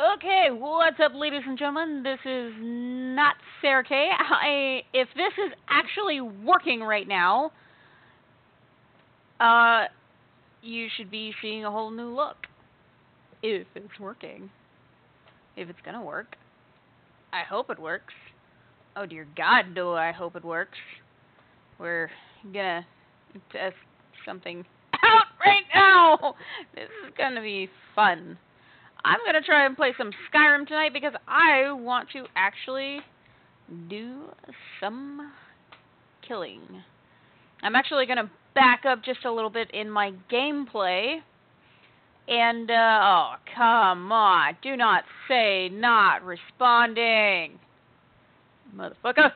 Okay, what's up, ladies and gentlemen? This is not Sarah K. I, if this is actually working right now, uh, you should be seeing a whole new look. If it's working. If it's gonna work. I hope it works. Oh dear God, do I hope it works. We're gonna test something out right now! This is gonna be fun. I'm gonna try and play some Skyrim tonight because I want to actually do some killing. I'm actually gonna back up just a little bit in my gameplay. And, uh, oh, come on. Do not say not responding. Motherfucker.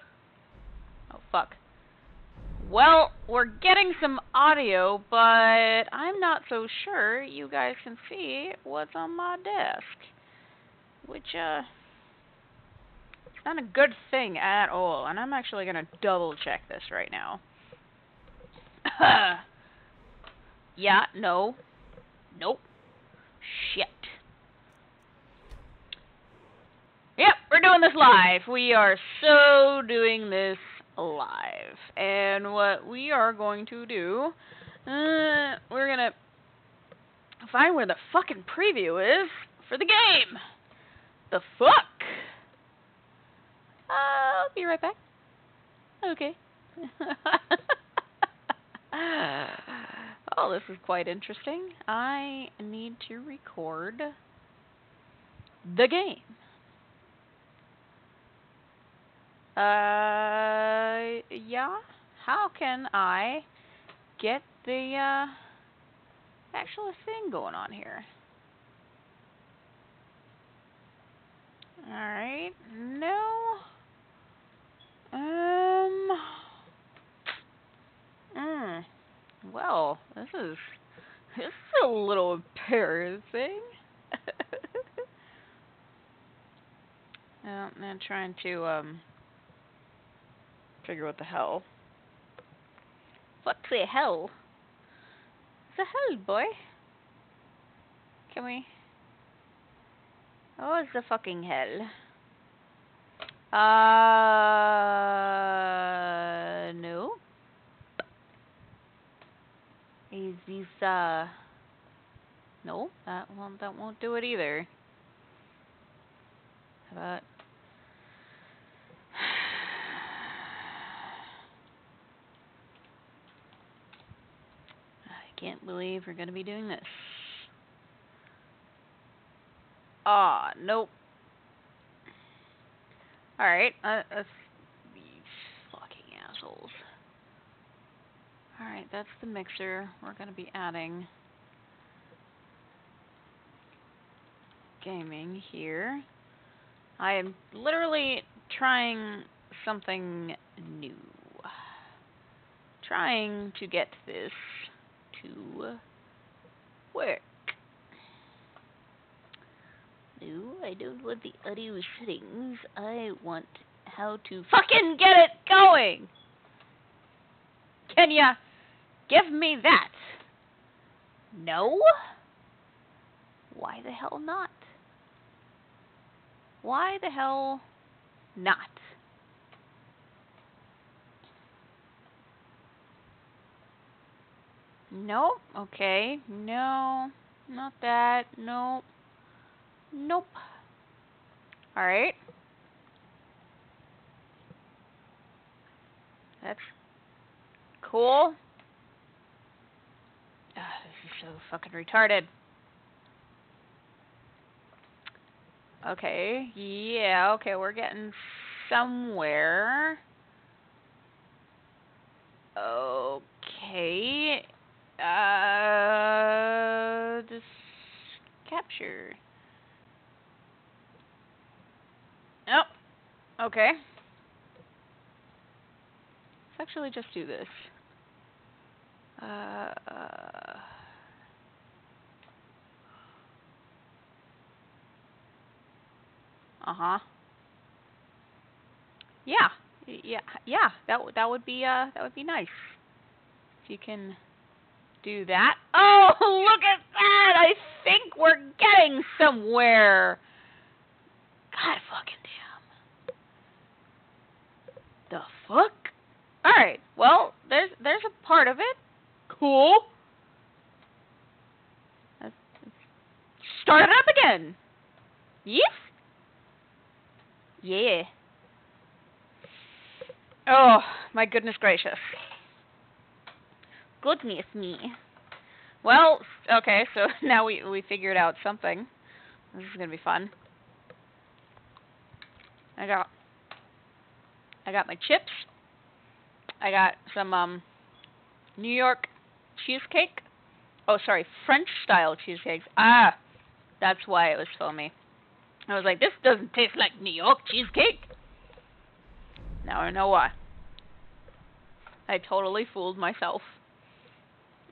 Oh, fuck. Well, we're getting some audio, but I'm not so sure you guys can see what's on my desk. Which, uh, it's not a good thing at all. And I'm actually going to double check this right now. yeah, no. Nope. Shit. Yep, we're doing this live. We are so doing this live. And what we are going to do, uh, we're going to find where the fucking preview is for the game. The fuck? I'll be right back. Okay. oh, this is quite interesting. I need to record the game. Uh, yeah. How can I get the uh, actual thing going on here? All right. No. Um. Mm. Well, this is this is a little embarrassing. well, I'm trying to um figure what the hell. What the hell? The hell, boy? Can we? What is the fucking hell? Uh, no. Is this uh? No, that won't. That won't do it either. How about? I can't believe we're gonna be doing this. Ah, nope. Alright, uh, fucking assholes. Alright, that's the mixer we're gonna be adding. Gaming here. I am literally trying something new. Trying to get this to work. No, I don't want the audio settings. I want how to fucking get it going! Can ya give me that? No? Why the hell not? Why the hell not? No? Okay. No. Not that. Nope. Nope. Alright. That's cool. Ugh, this is so fucking retarded. Okay, yeah, okay, we're getting somewhere. Okay. Uh, just capture. Oh, okay. Let's actually just do this. Uh, uh, uh-huh. Yeah. Yeah, yeah. That that would be uh that would be nice. If you can do that. Oh, look at that. I think we're getting somewhere. God fucking damn. The fuck? Alright, well, there's there's a part of it. Cool. Start it up again. Yes? Yeah. Oh, my goodness gracious. Goodness me. Well, okay, so now we we figured out something. This is gonna be fun. I got I got my chips. I got some um New York cheesecake. Oh, sorry, French style cheesecakes. Ah, that's why it was foamy. I was like, this doesn't taste like New York cheesecake. Now I know why. I totally fooled myself.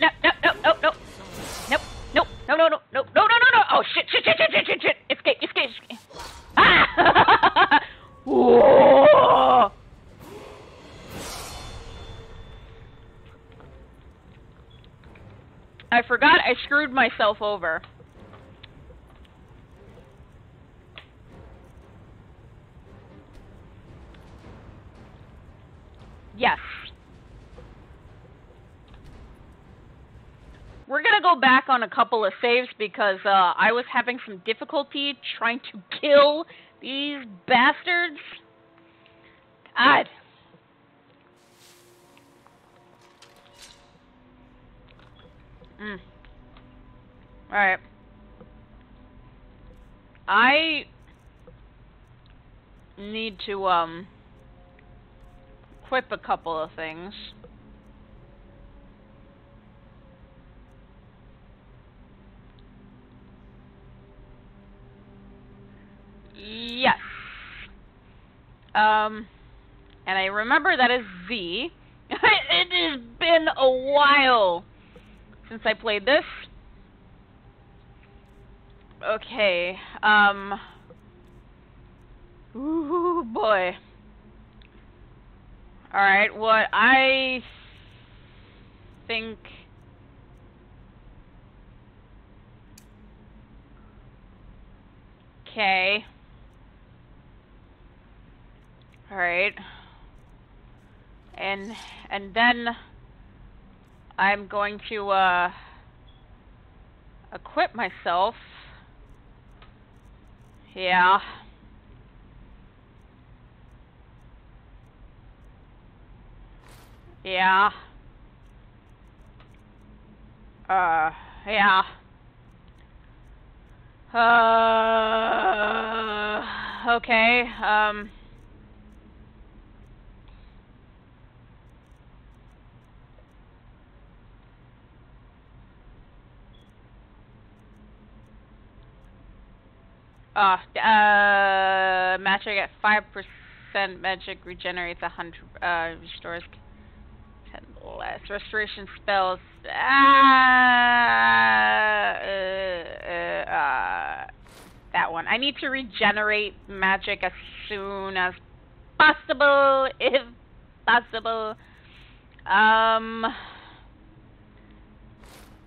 no no no no no Nope nope no no no no no no no no Oh shit shit shit shit shit shit Escape escape escape Ah! Whoa! I forgot I screwed myself over. Yes. We're gonna go back on a couple of saves because uh, I was having some difficulty trying to kill these bastards. God. Mm. Alright. I need to, um equip a couple of things. Yes. Um, and I remember that is Z. it has been a while since I played this. Okay, um... Ooh, boy. Alright, what I think... Okay. Alright. And, and then I'm going to, uh, equip myself. Yeah. Yeah. Uh, yeah. Uh, okay, um... Uh, uh, magic at 5% magic regenerates a 100, uh, restores Ten less restoration spells. Ah, uh, uh, uh, that one. I need to regenerate magic as soon as possible, if possible. Um,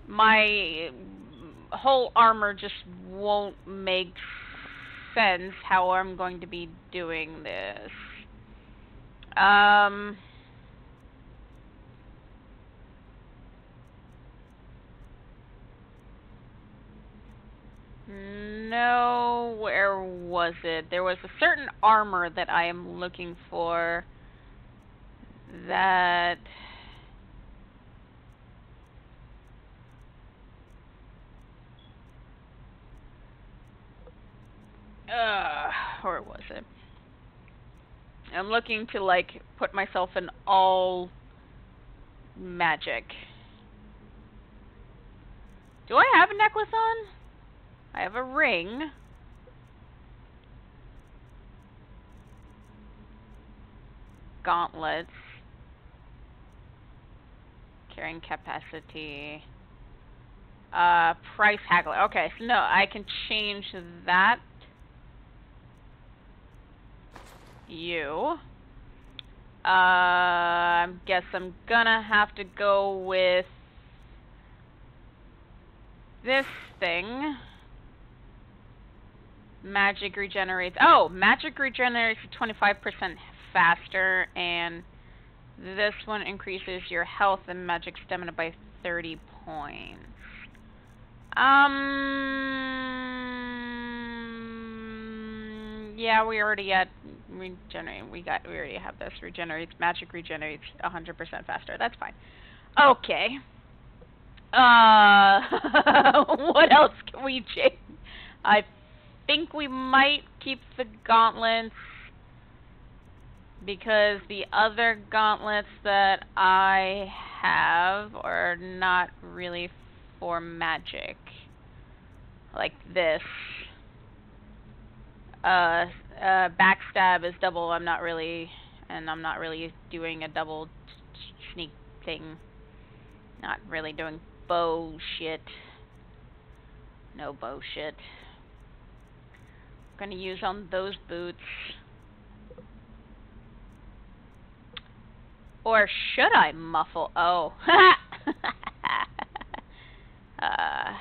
my whole armor just won't make sense how I'm going to be doing this. Um. No, where was it? There was a certain armor that I am looking for that... Uh, where was it? I'm looking to, like, put myself in all magic. Do I have a necklace on? I have a ring. gauntlets. Carrying capacity. Uh, price haggler. Okay, so no, I can change that. You. Uh, I guess I'm gonna have to go with this thing. Magic regenerates. Oh, magic regenerates 25% faster, and this one increases your health and magic stamina by 30 points. Um. Yeah, we already had regenerate. We got. We already have this. Regenerates. Magic regenerates 100% faster. That's fine. Okay. Uh. what else can we change? I think we might keep the gauntlets because the other gauntlets that I have are not really for magic. Like this. Uh, uh, backstab is double. I'm not really, and I'm not really doing a double sneak thing. Not really doing bow shit. No bow shit. I'm gonna use on those boots. Or should I muffle? Oh. uh.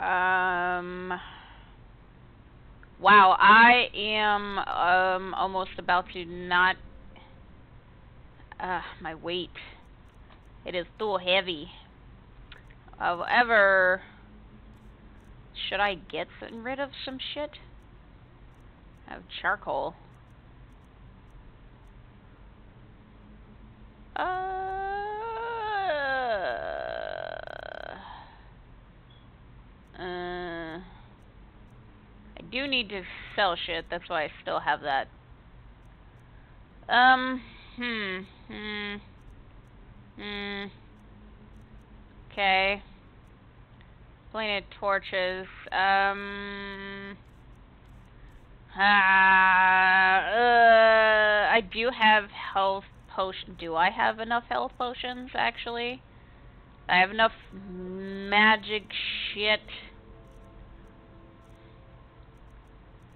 Um. Wow, I am um almost about to not. Uh, my weight. It is too heavy. However, should I get rid of some shit? I have charcoal. Uh, uh, I do need to sell shit, that's why I still have that. Um, hmm, hmm, hmm. Okay. Planet torches. Um. Uh, uh, I do have health potion. Do I have enough health potions, actually? I have enough magic shit.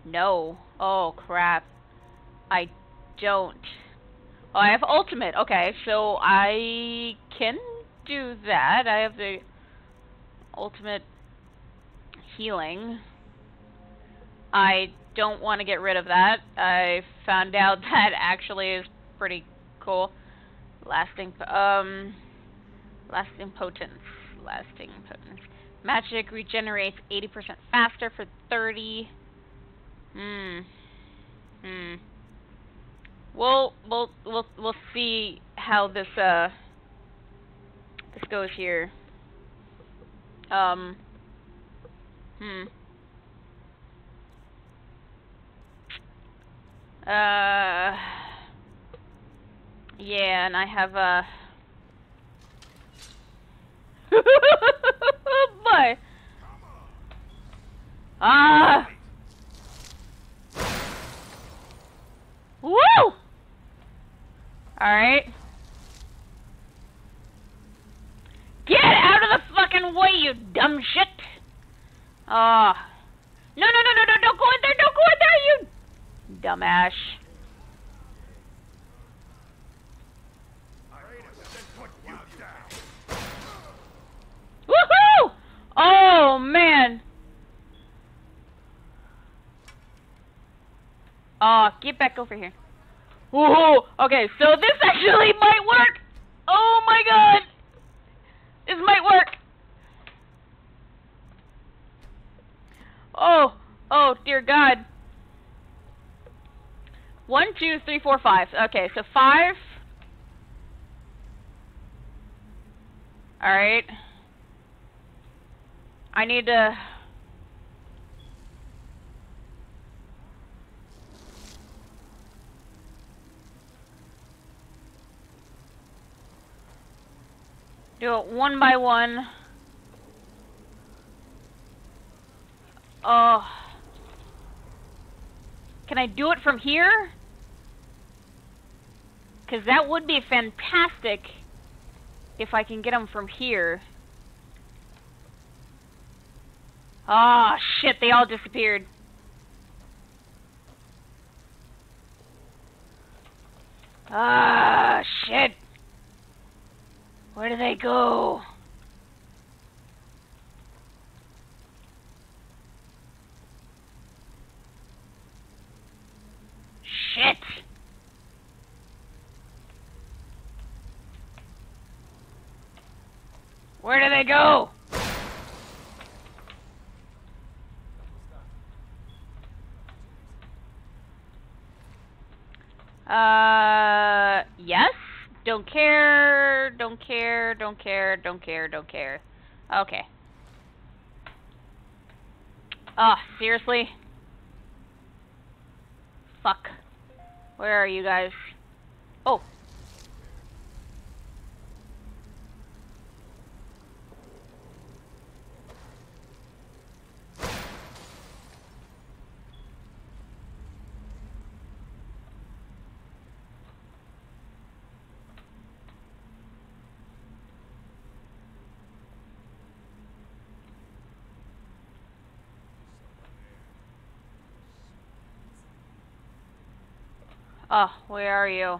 No. Oh, crap. I don't. Oh, I have ultimate. Okay, so I can do that. I have the ultimate healing. I don't want to get rid of that. I found out that actually is pretty cool. Lasting, um, lasting potence, lasting potence. Magic regenerates 80% faster for 30. Hmm. Hmm. We'll we'll we'll we'll see how this uh this goes here. Um. Hmm. Uh. Yeah, and I have a. Boy. Ah. Woo! Alright. Get out of the fucking way, you dumb shit! Ah. Uh, no, no, no, no, no, don't go in there, don't go in there, you dumbass. Woohoo! Oh, man. Oh, get back over here. Woohoo! Okay, so this actually might work! Oh my god! This might work! Oh, oh, dear God. One, two, three, four, five. Okay, so five. Alright. I need to... Do it one by one. Oh. Can I do it from here? Because that would be fantastic if I can get them from here. Ah, oh, shit, they all disappeared. Ah, shit. Where do they go? Shit! Where do they go? Uh, yes. Don't care, don't care, don't care, don't care. Okay. Oh, seriously? Fuck. Where are you guys? Oh. Oh, where are you?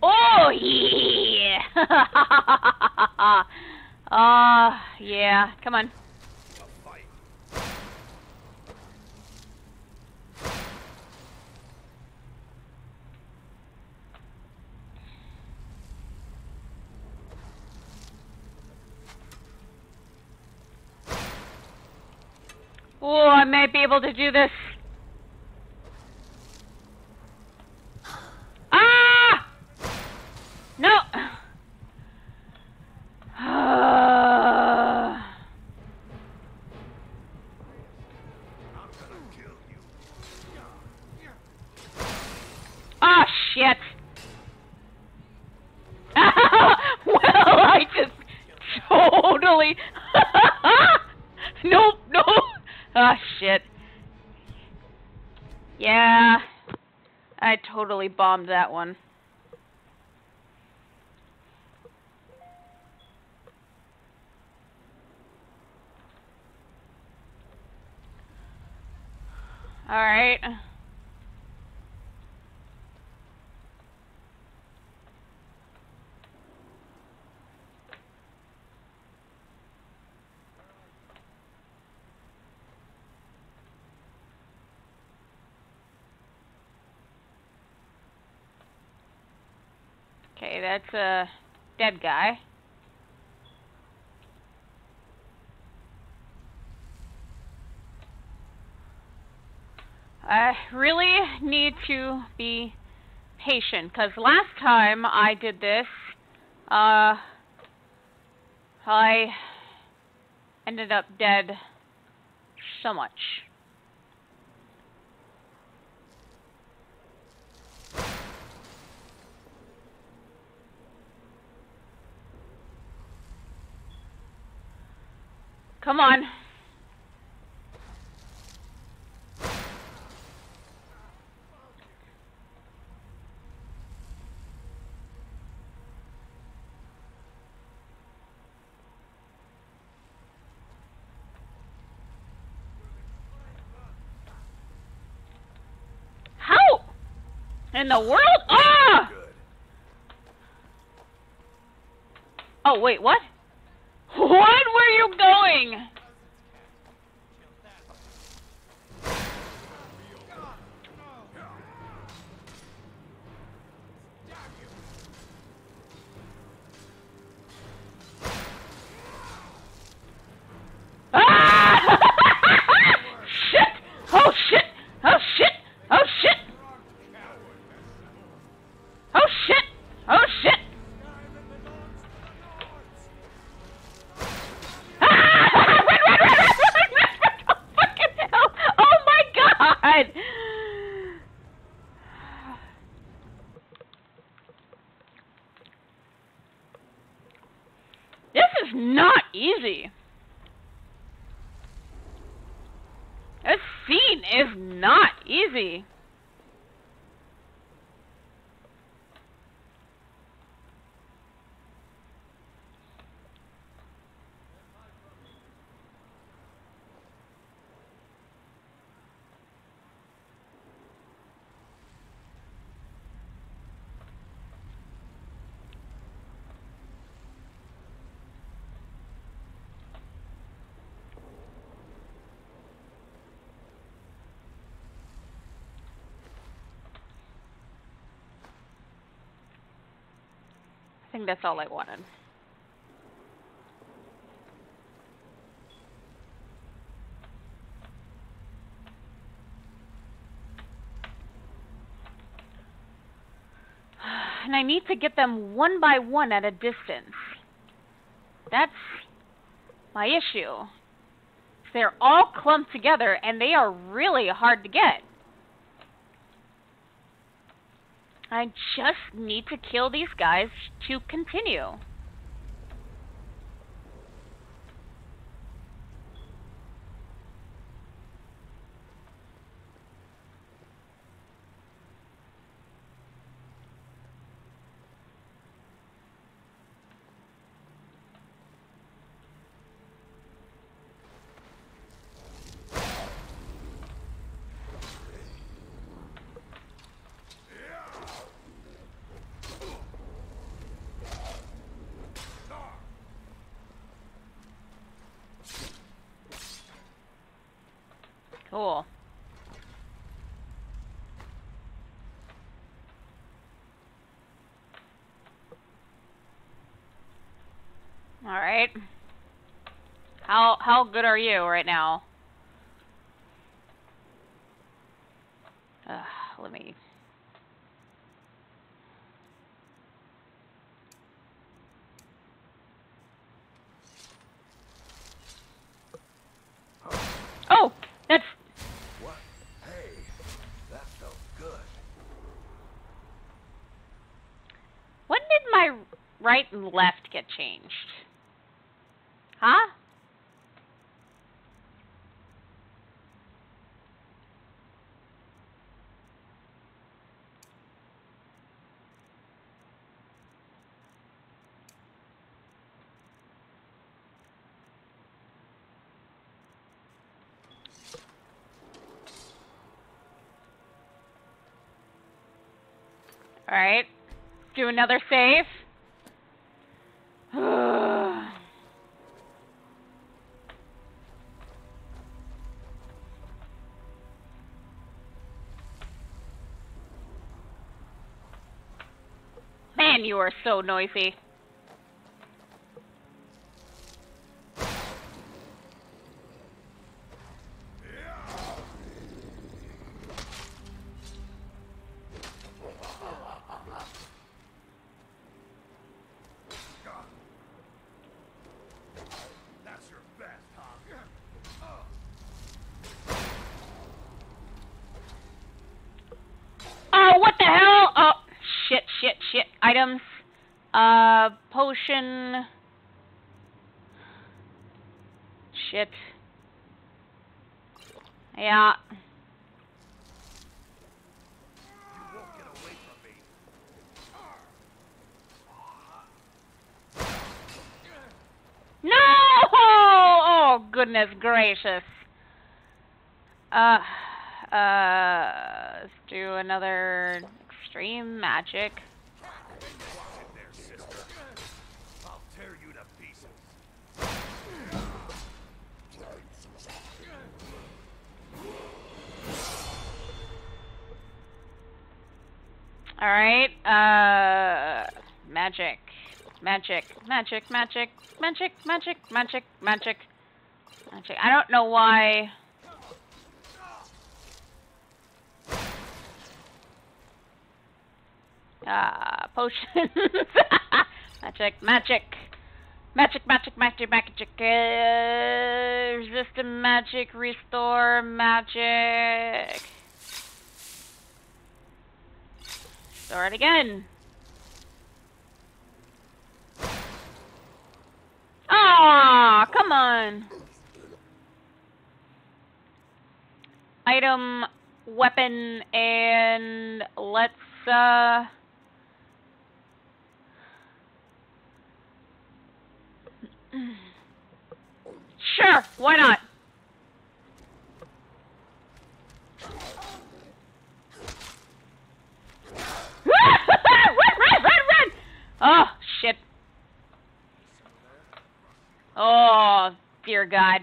Oh, yeah! uh, yeah, come on. Oh, I might be able to do this. That one. Alright. Okay, that's a dead guy. I really need to be patient, because last time I did this, uh, I ended up dead so much. Come on. How? In the world? Ah! Oh, wait, what? What were you going? Ah! shit! Oh shit! Oh shit! Oh shit! Oh shit! Oh shit! Ah! not easy. This scene is not easy. I think that's all I wanted. And I need to get them one by one at a distance. That's my issue. They're all clumped together and they are really hard to get. I just need to kill these guys to continue. Cool. All right. How how good are you right now? Uh, let me. Oh, that's What? Hey, that felt good. when did my right and left get changed? Huh? All right. Do another save. Man, you are so noisy. That's your best, huh? Oh, what the hell? Oh, shit, shit, shit. Items. Uh, potion. Shit. Yeah. You won't get away from me. No! Oh, goodness gracious. Uh, uh, let's do another extreme magic. Pieces. Alright, uh, magic. Magic, magic, magic, magic, magic, magic, magic, magic. I don't know why. Ah, potions. magic, magic. Magic, magic, magic, magic. Uh, resistant magic, restore magic. Start again. Oh, come on. Item, weapon, and let's, uh... Sure, why not? Oh, shit. Oh, dear God.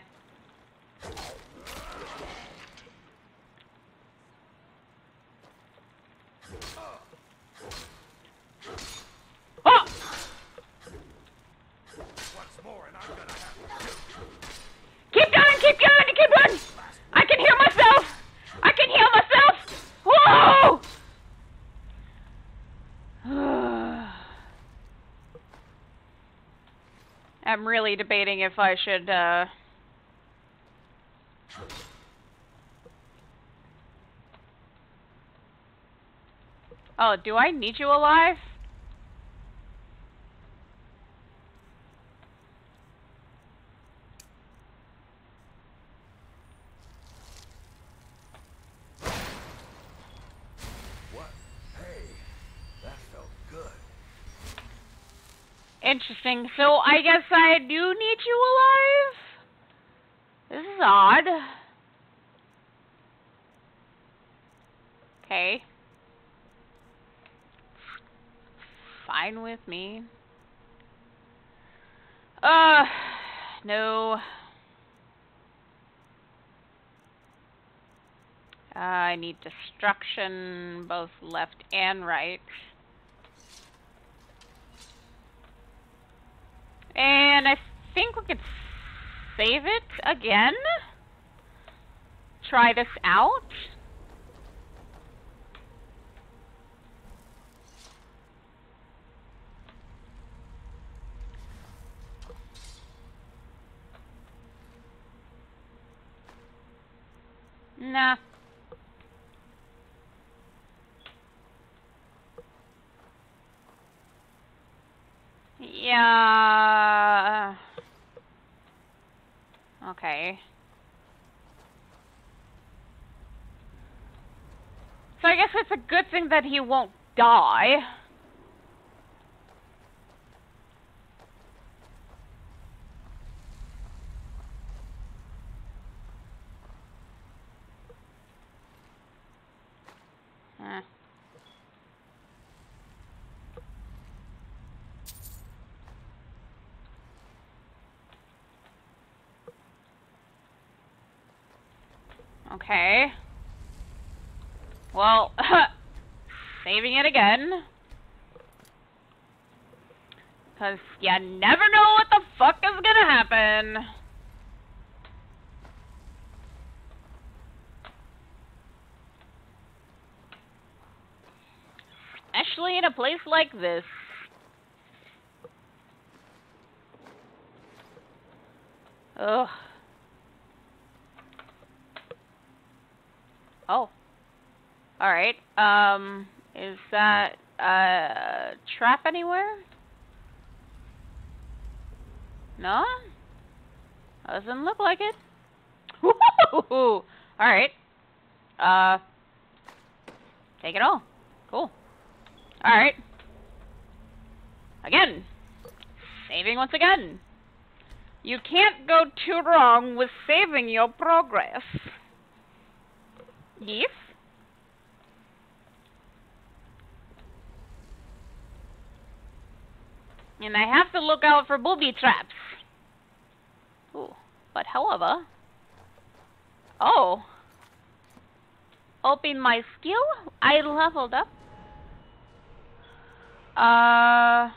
Oh! Once more, and I'm gonna have to Keep going, I can heal myself! I can heal myself! Whoa! I'm really debating if I should, uh... Oh, do I need you alive? What? Hey, that felt good. Interesting. So I guess I do need you alive? This is odd. Okay. Fine with me. Uh, no. Uh, I need destruction both left and right. And I think we could save it again. Try this out. Nah. Yeah. Okay. So I guess it's a good thing that he won't die. Eh. Okay. Well, saving it again. Because you never know what the fuck is gonna happen. Especially in a place like this. Ugh. Oh. Alright. Um, is that a trap anywhere? No? Doesn't look like it. Alright. Uh, take it all. Cool. Alright. Again. Saving once again. You can't go too wrong with saving your progress. Yes? And I have to look out for booby traps. Ooh, but however... Oh. Open my skill? I leveled up. Uh...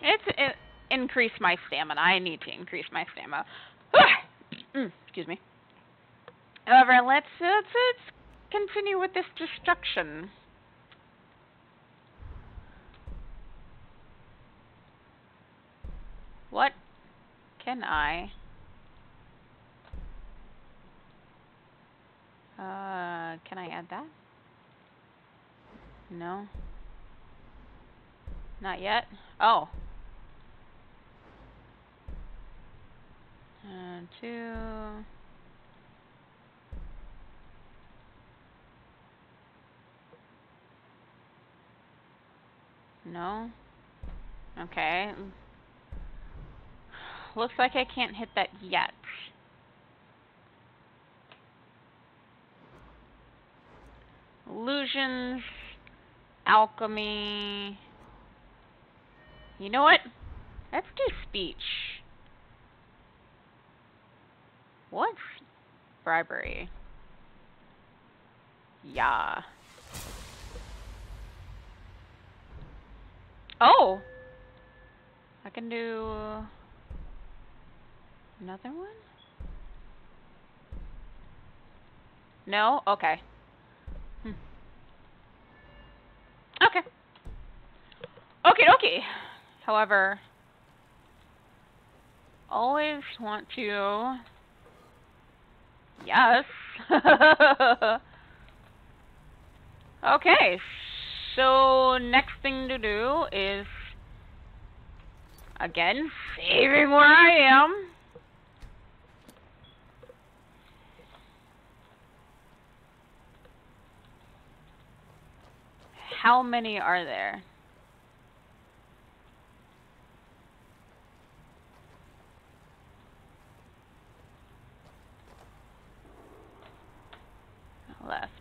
It's it, increase my stamina. I need to increase my stamina. Mm, excuse me. However, let's, let's let's continue with this destruction. What can I? Uh, can I add that? No. Not yet? Oh. And two. No? Okay. Looks like I can't hit that yet. Illusions, alchemy. You know what? Let's do speech. What's bribery? Yeah. Oh! I can do another one? No? Okay. Hmm. Okay. Okay, okay. However, always want to. Yes. okay, so next thing to do is again saving where I am. How many are there? list.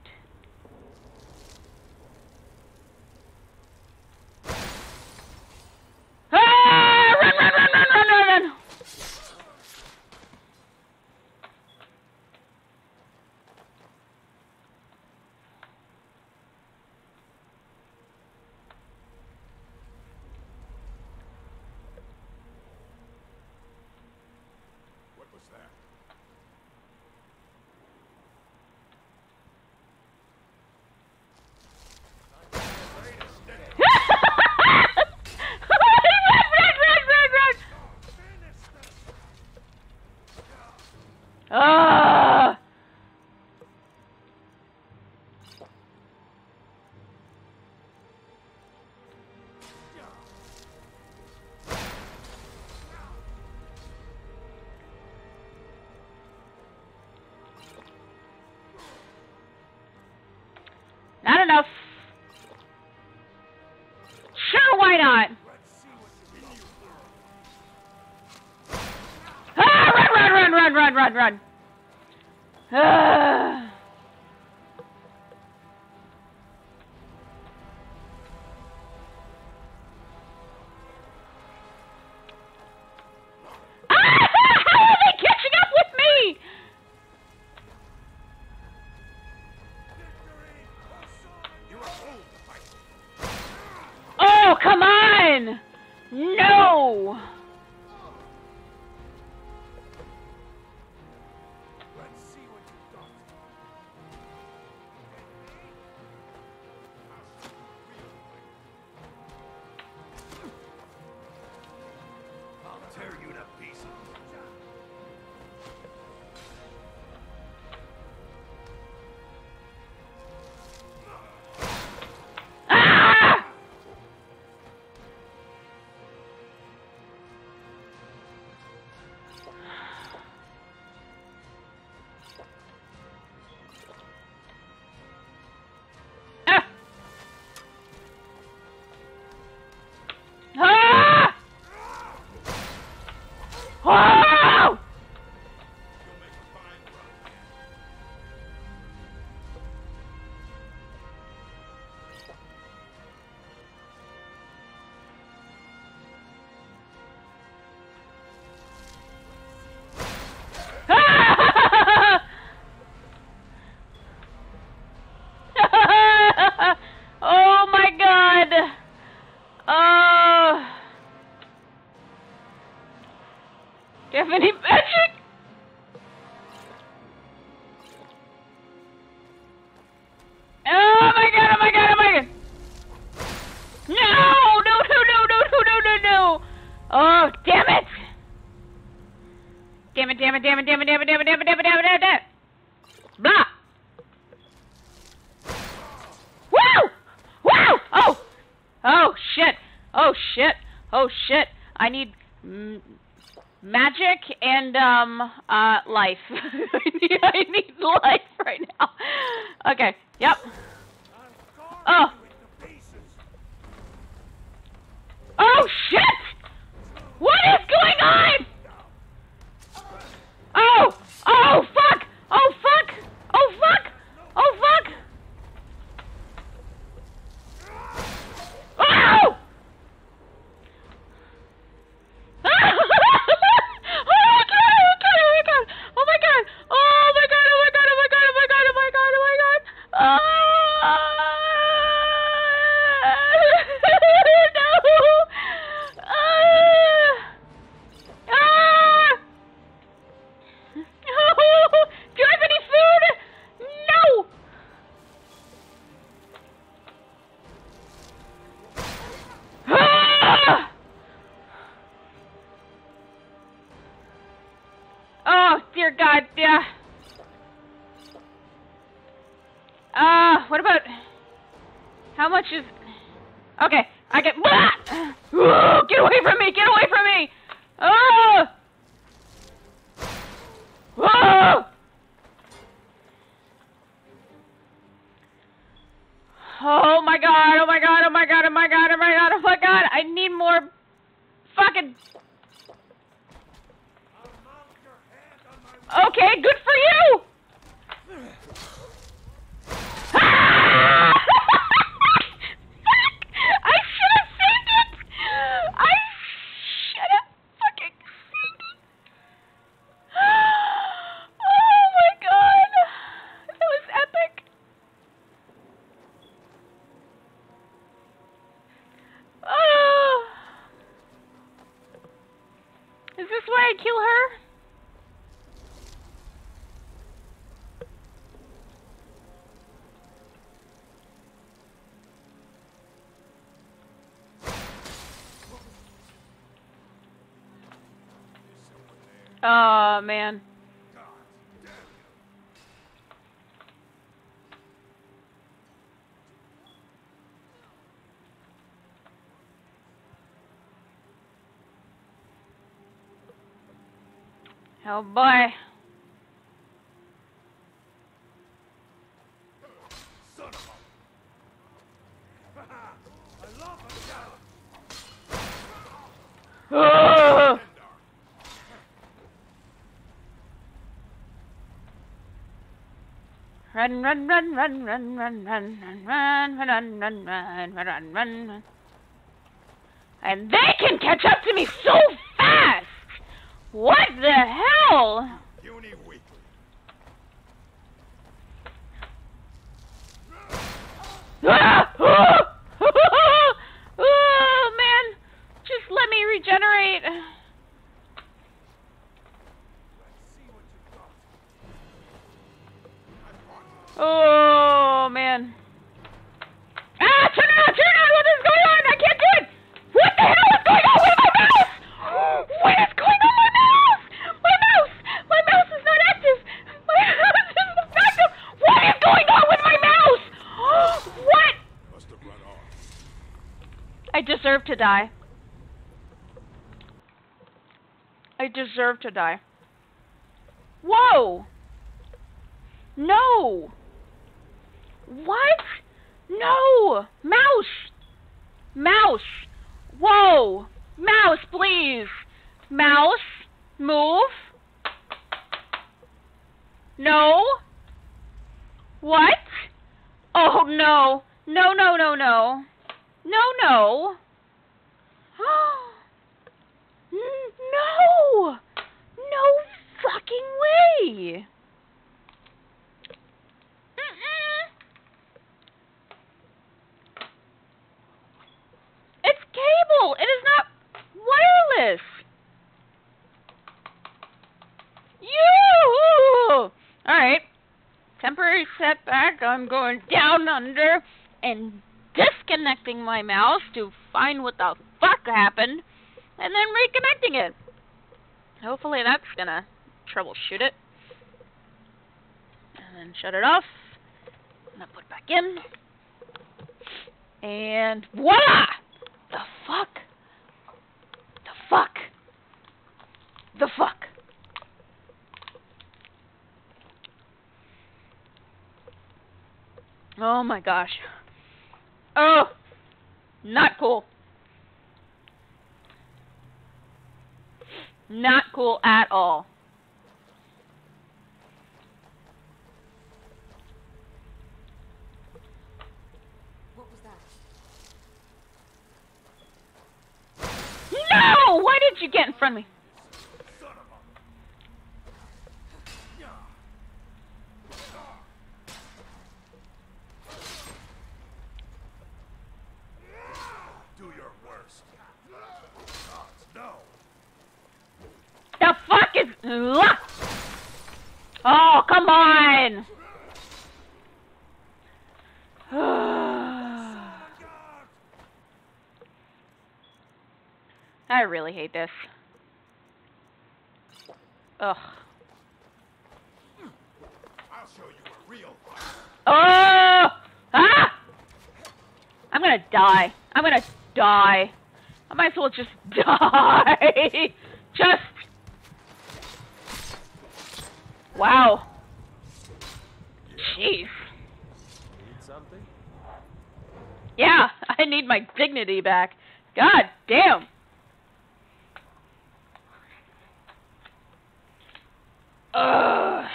Run, run, run, ah. You have any magic? Oh my god, oh my god, oh my god! No! No, no, no, no, no, no, no, no! Oh, damn it! Damn it, damn it, damn it, damn it, damn it, damn it, damn it, damn it, life. I man. Oh boy. run, run, run, run, run, run, run, run, run, run, run, run, run, run, run, run. And they can catch up to me so die. I deserve to die. Whoa! Gosh. Oh! Not cool. Not cool at all. What was that? No! Why did you get in front of me? Son of a... Yeah. Do your worst. Gods, no. The fuck is. Ugh. Oh, come on! God! I really hate this. Ugh. I'll show you a real Oh! Ah! I'm gonna die. I'm gonna die. I might as well just die. just. Wow. Jeez. Need something? Yeah, I need my dignity back. God damn. Ugh.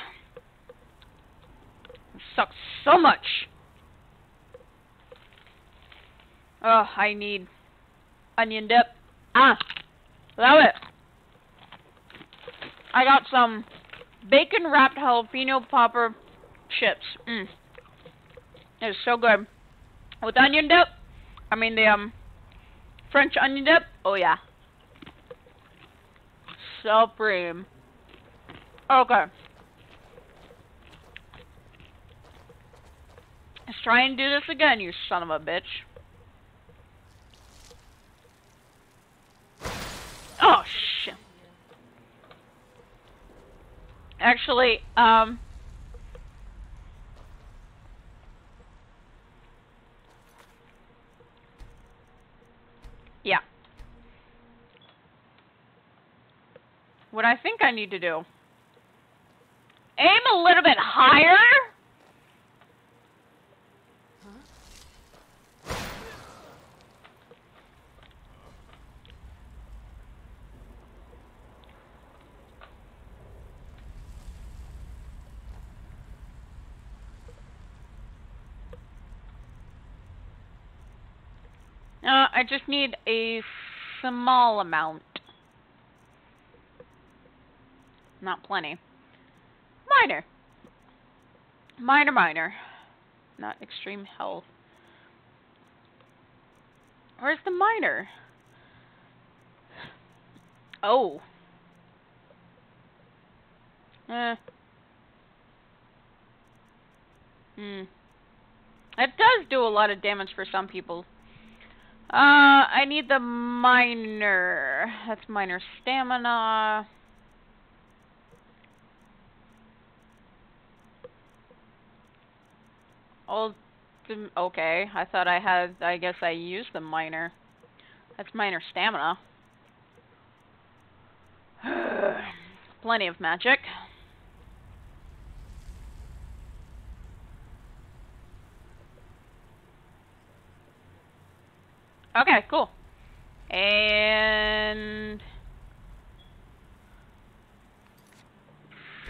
Sucks so much. Oh, I need onion dip. Ah, love it. I got some bacon wrapped jalapeno popper chips. Mm. It's so good. With onion dip, I mean the um French onion dip. Oh yeah, supreme. Okay, let's try and do this again, you son of a bitch. Oh shit. Actually, um. Yeah. What I think I need to do. Aim a little bit higher? Uh, I just need a small amount. Not plenty. Minor. Minor, minor. Not extreme health. Where's the minor? Oh. Eh. Hmm. It does do a lot of damage for some people. Uh, I need the minor. That's minor stamina. Ultim okay, I thought I had, I guess I used the minor. That's minor stamina. Plenty of magic. Okay, cool. And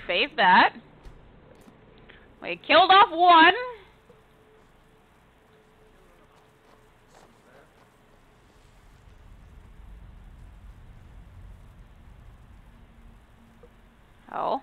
save that. We killed off one. Oh.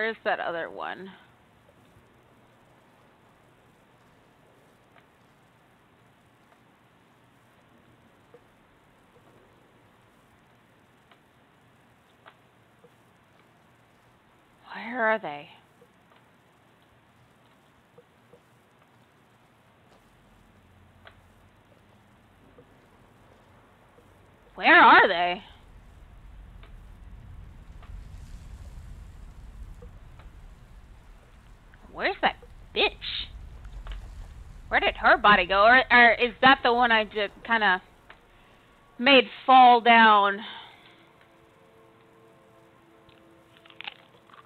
Where is that other one? are they? Where are they? Where's that bitch? Where did her body go? Or, or is that the one I just kind of made fall down?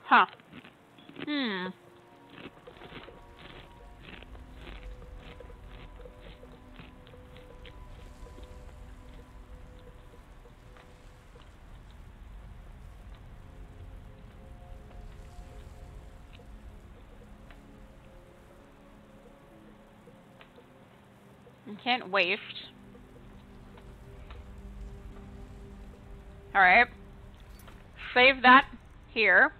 Huh. Hmm. Can't waste. Alright. Save that here.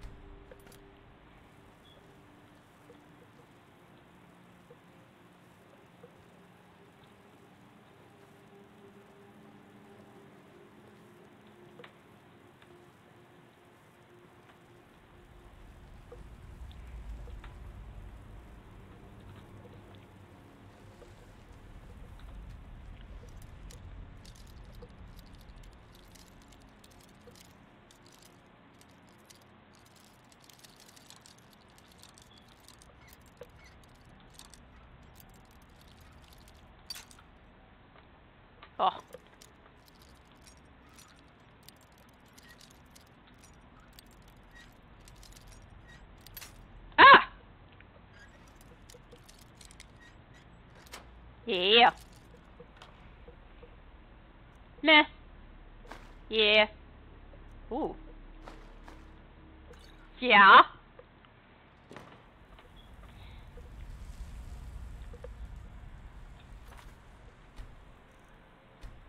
Oh. Ah! Yeah. Meh. Yeah. Ooh. Yeah.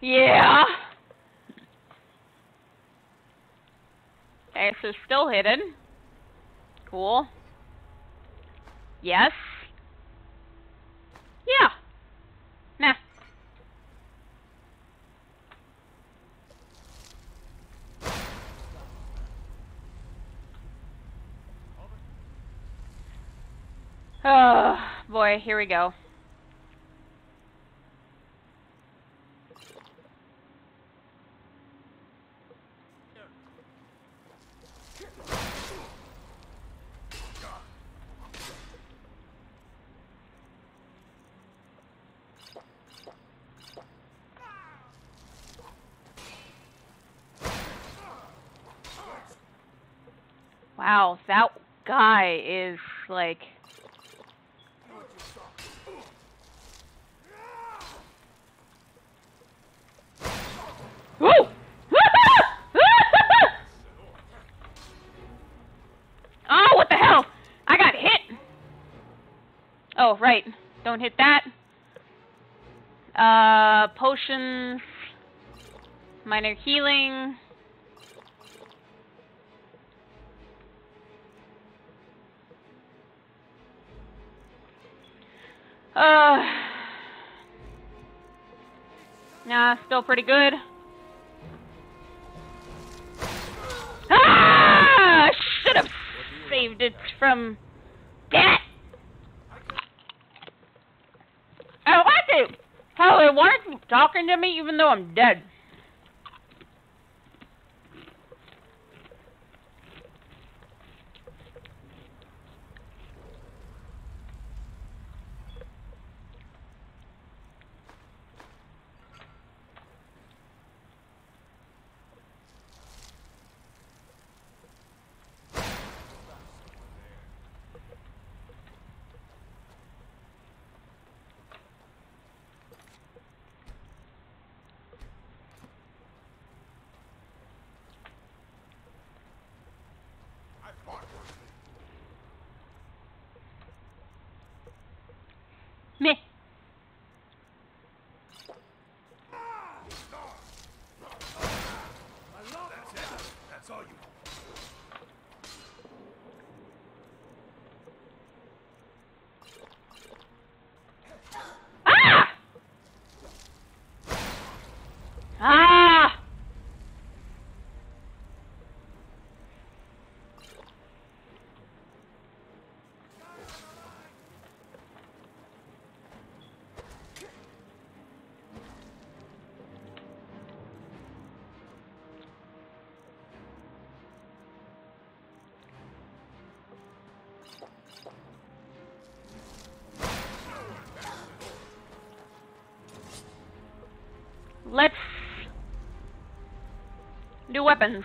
Yeah. So still hidden. Cool. Yes. Yeah. Nah. Oh, boy, here we go. Wow, that guy is like. Woo! oh, what the hell? I got hit. Oh, right. Don't hit that. Uh, potions. Minor healing. Uh, nah, still pretty good. Ah! Should have saved it from. It! I like it how it wants talking to me even though I'm dead. I fought worse. Meh. That's it. That's all you. Ah! Ah! Let's do weapons.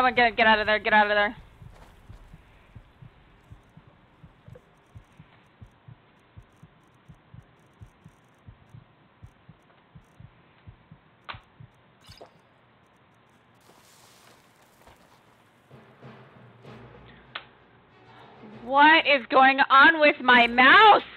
Come on! Get, get out of there! Get out of there! What is going on with my mouse?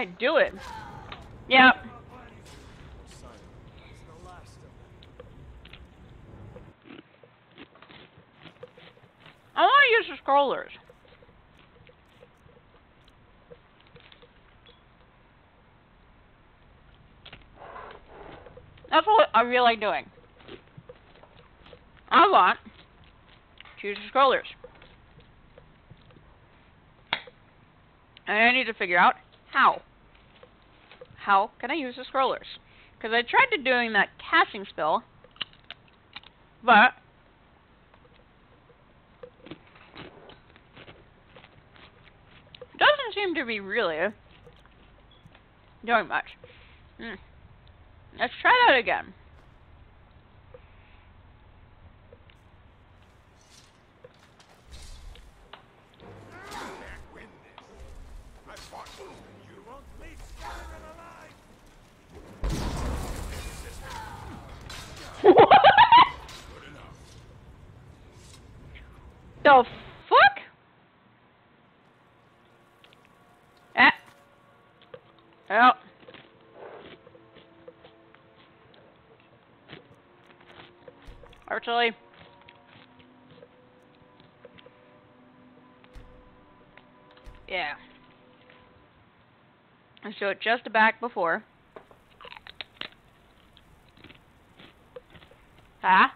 I do it? Yep. I want to use the scrollers. That's what I really like doing. I want to use the scrollers. And I need to figure out how. How can I use the scrollers? Because I tried to doing that casting spell, but doesn't seem to be really doing much. Hmm. Let's try that again. can't win this. I fought The fuck? Ah. Yep. Actually. Yeah. I show it just back before. Huh?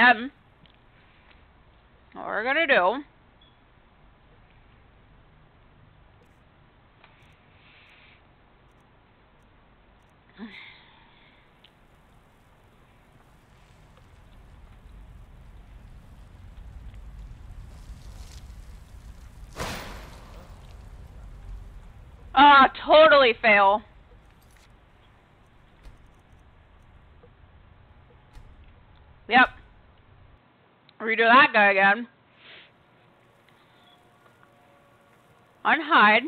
Um, what we're gonna do Ah, totally fail. Yep. Redo that guy again. Unhide.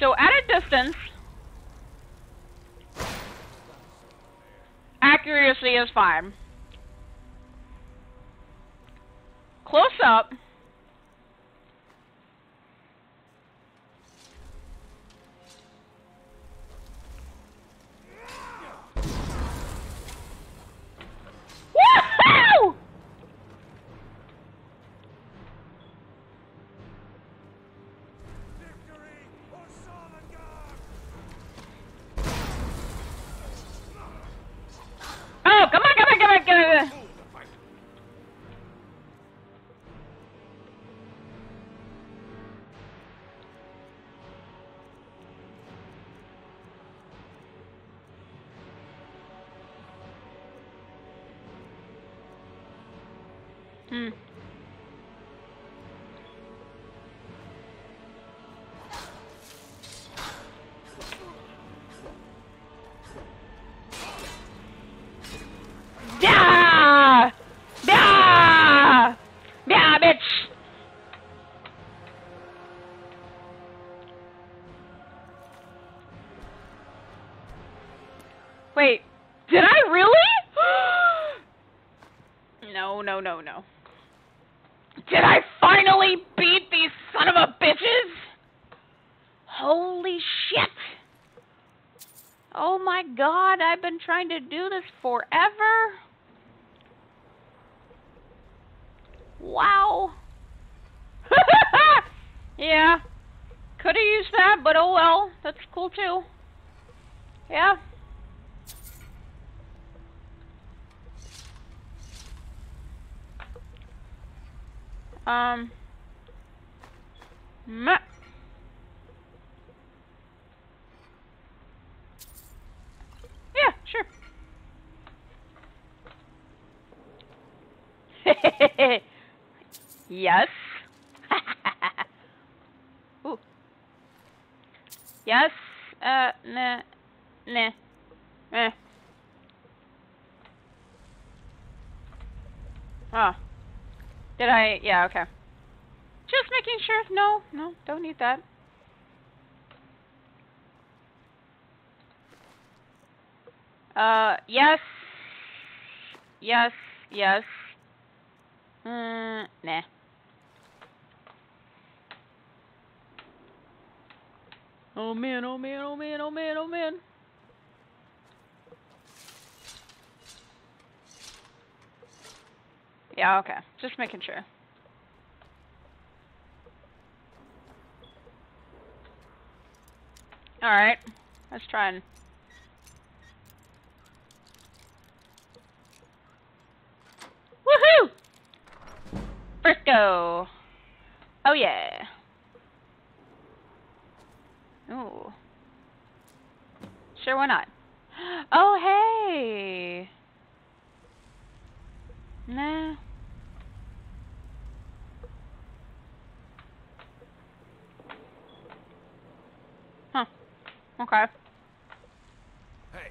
So at a distance, accuracy is fine. Close up. No, no, no, no. Did I finally beat these son of a bitches? Holy shit! Oh my god, I've been trying to do this forever. Wow. yeah. Could have used that, but oh well. That's cool too. Yeah. Um. Meh. Yeah, sure. yes. Ooh. Yes. Uh, nah. Nah. Eh. Oh. Did I? Yeah, okay. Just making sure. No, no, don't need that. Uh, yes. Yes, yes. Uh, nah. Oh man, oh man, oh man, oh man, oh man. Yeah, okay. Just making sure. Alright. Let's try and... Woohoo! Frisco! Oh yeah. Ooh. Sure, why not? Oh, hey! Nah. Okay. Hey,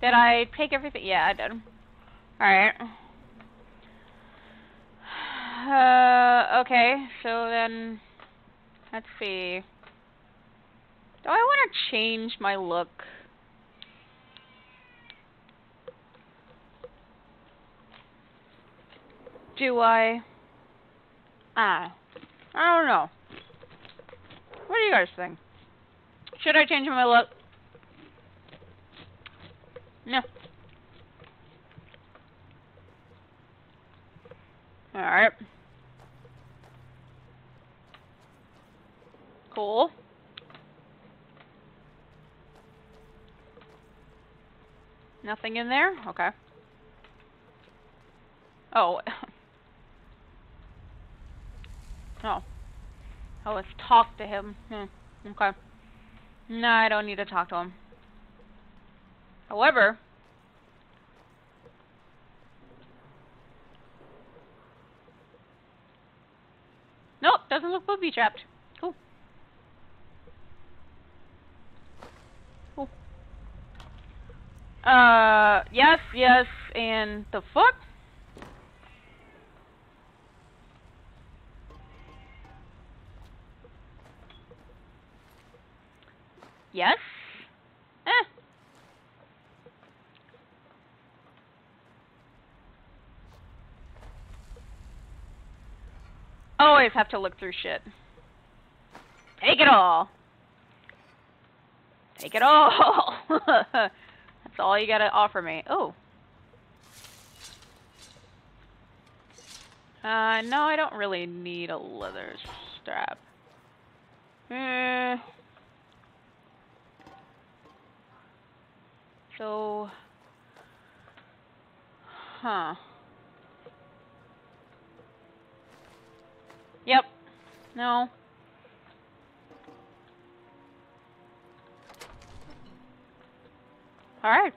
Did I take everything? Yeah, I did. Alright. Uh, okay, so then, let's see. Do I want to change my look. Do I? Ah, I don't know. What do you guys think? Should I change my look? No. Alright. Cool. Nothing in there? Okay. Oh. oh. Oh, let's talk to him. Hmm. Okay. No, I don't need to talk to him. However, Nope, doesn't look booby trapped. Cool. Cool. Uh, yes, yes, and the fuck? Yes? Eh. Always have to look through shit. Take it all. Take it all. That's all you gotta offer me. Oh. Uh, no, I don't really need a leather strap. Eh. So, huh. Yep. No. Alright.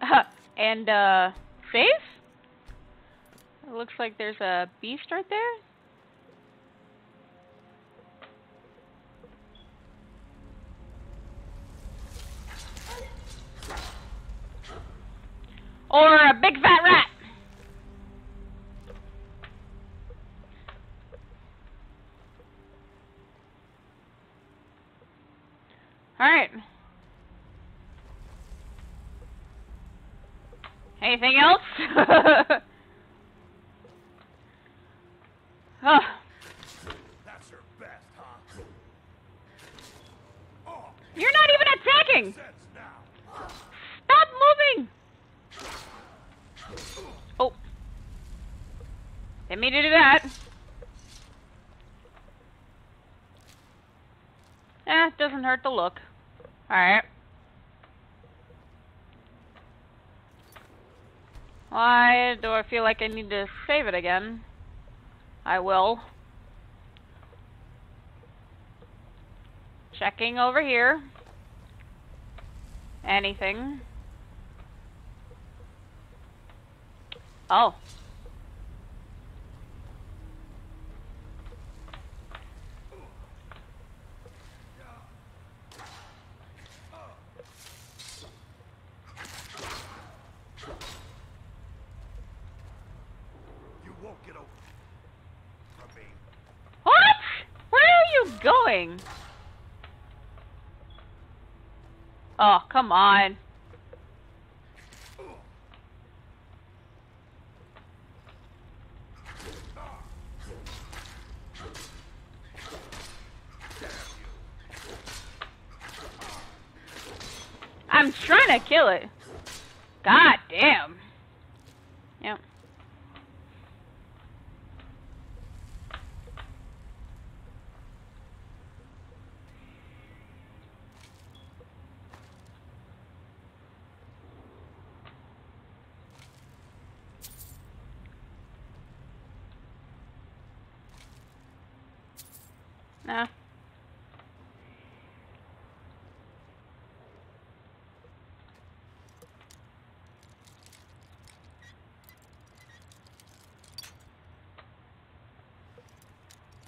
and, uh, safe? It looks like there's a beast right there. Or a big fat rat. Alright. Anything else? oh. That's her best, huh? Oh, You're not even attacking! sense now. Stop moving! Oh. Didn't mean to do that. Eh, doesn't hurt to look. Alright. Why do I feel like I need to save it again? I will. Checking over here. Anything? Oh. You won't get away from me. What? Where are you going? Oh, come on. I'm trying to kill it. God damn. Yep. No.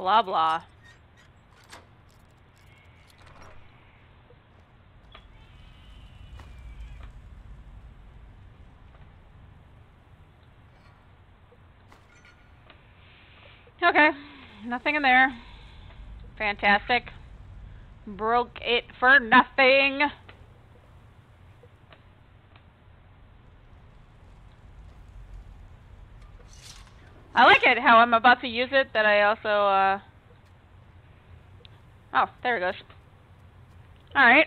Blah blah. Okay, nothing in there. Fantastic. Broke it for nothing. I like it how I'm about to use it that I also, uh... Oh, there it goes. Alright.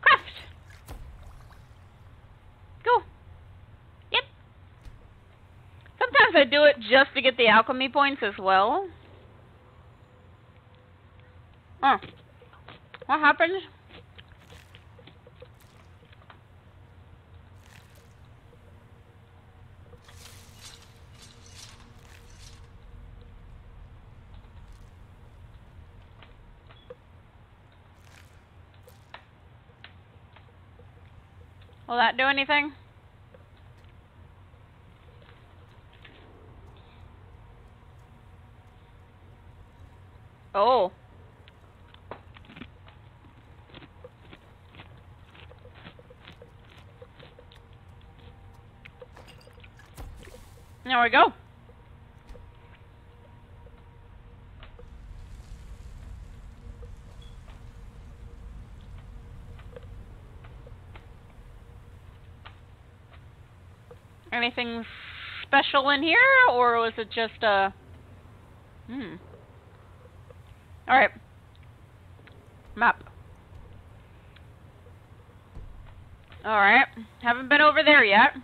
Craft! Cool. Yep. Sometimes I do it just to get the alchemy points as well. Oh. What happened? Will that do anything? Oh. There we go. Anything special in here, or was it just a... Hmm. Alright. Map. Alright. Haven't been over there yet.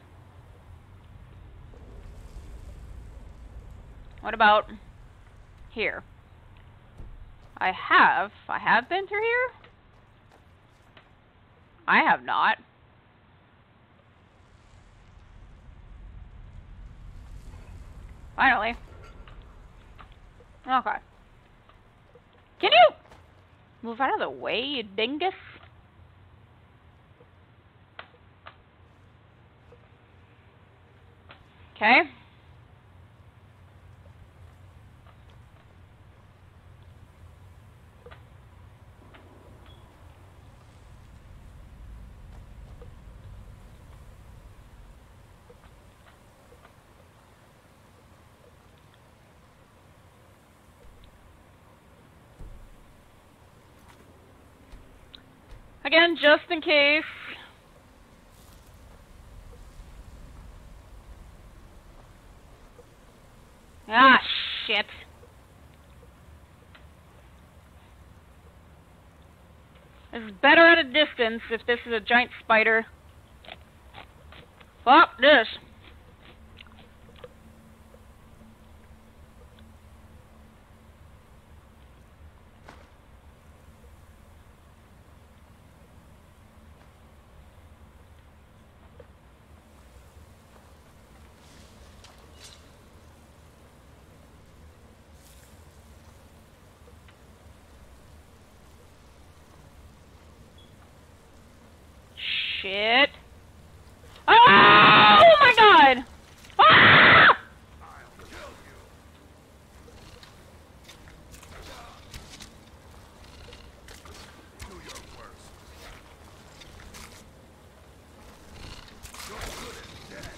What about here? I have. I have been through here? I have not. Finally. Okay. Can you move out of the way, you dingus? Okay. Again, just in case. Ah, shit. Is better at a distance if this is a giant spider. Fuck this. Shit. Oh, oh my god! Ah! I'll kill you. Do your worst. You're good and dead.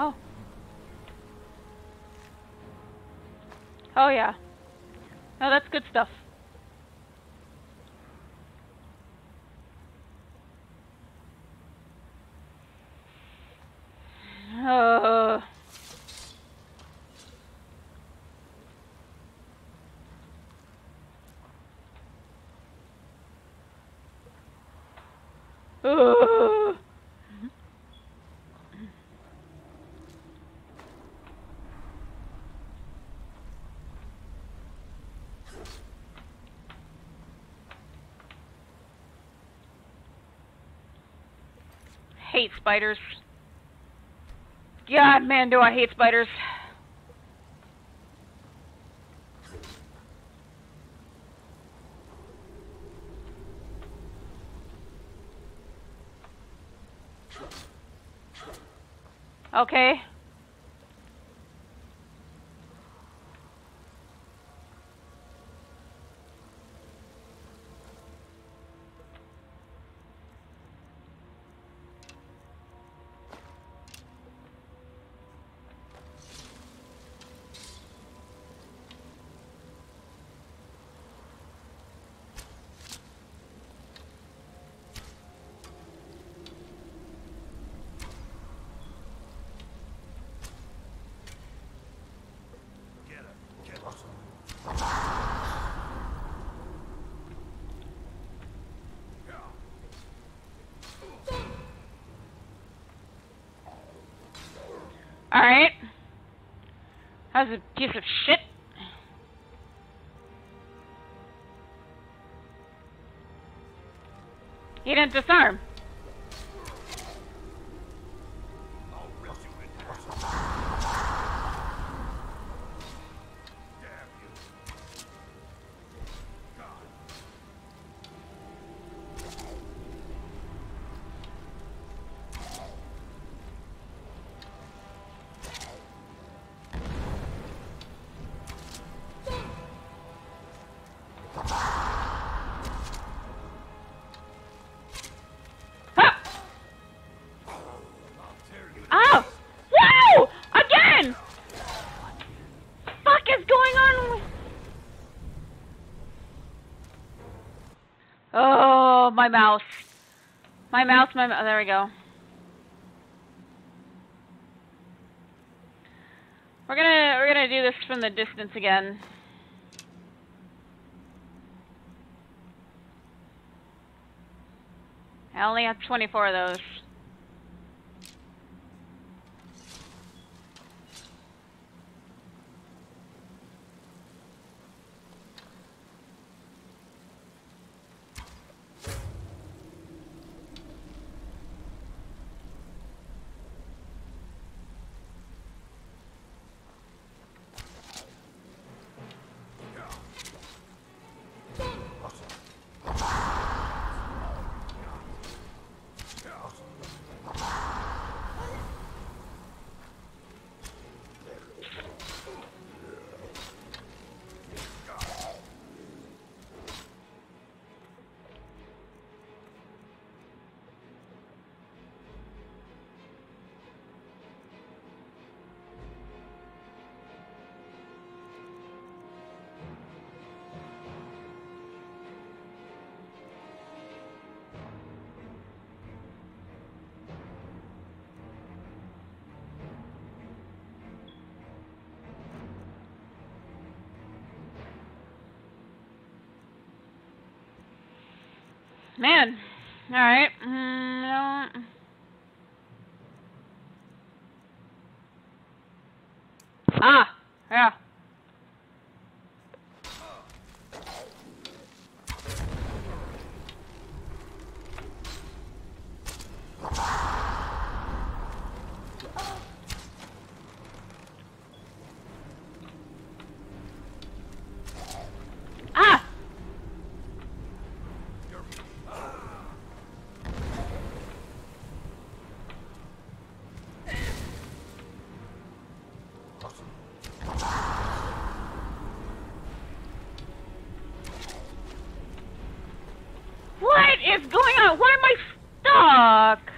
Oh. Oh yeah. Oh, that's good stuff. Uh. Uh. Hate spiders. God, man, do I hate spiders. Okay. That's a piece of shit. He didn't disarm. My mouse. My mouse, my mouse. There we go. We're gonna we're gonna do this from the distance again. I only have 24 of those. Man. Alright. Mm, no. Ah! Yeah. Ah! What is going on? Why am I stuck?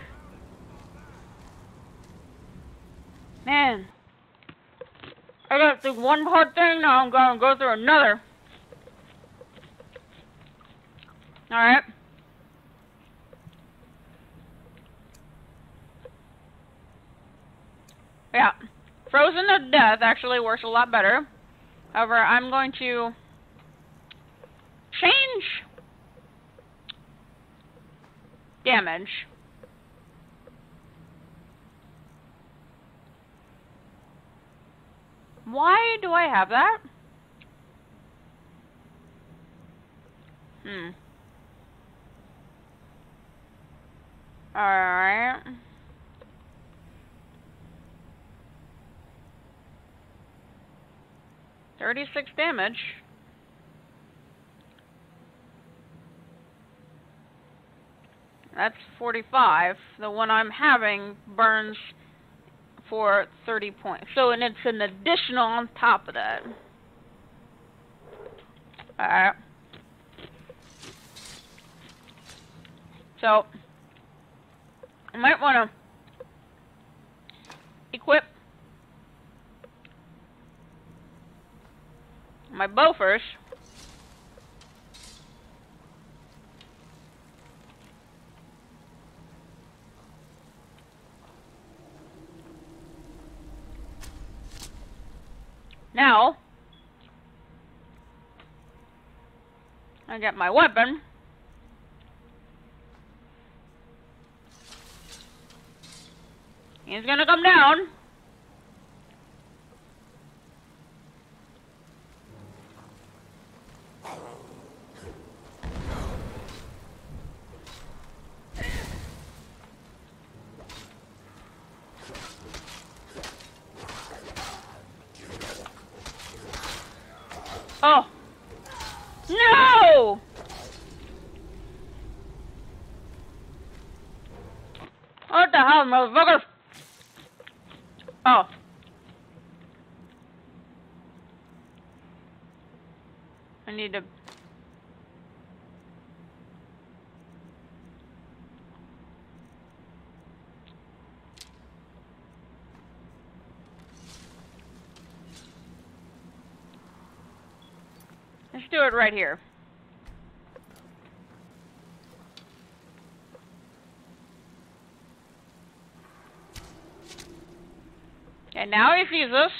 Man. I got through one hard thing, now I'm gonna go through another. Alright. Yeah. Frozen to death actually works a lot better. However, I'm going to change damage. Why do I have that? Hmm. Alright. Thirty-six damage. That's 45. The one I'm having burns for 30 points. So, and it's an additional on top of that. Alright. So, I might want to equip my bow first. Now, Get my weapon. He's gonna come down. Oh! No! What the hell, motherfucker? Oh. I need to... Right here. And now he sees us.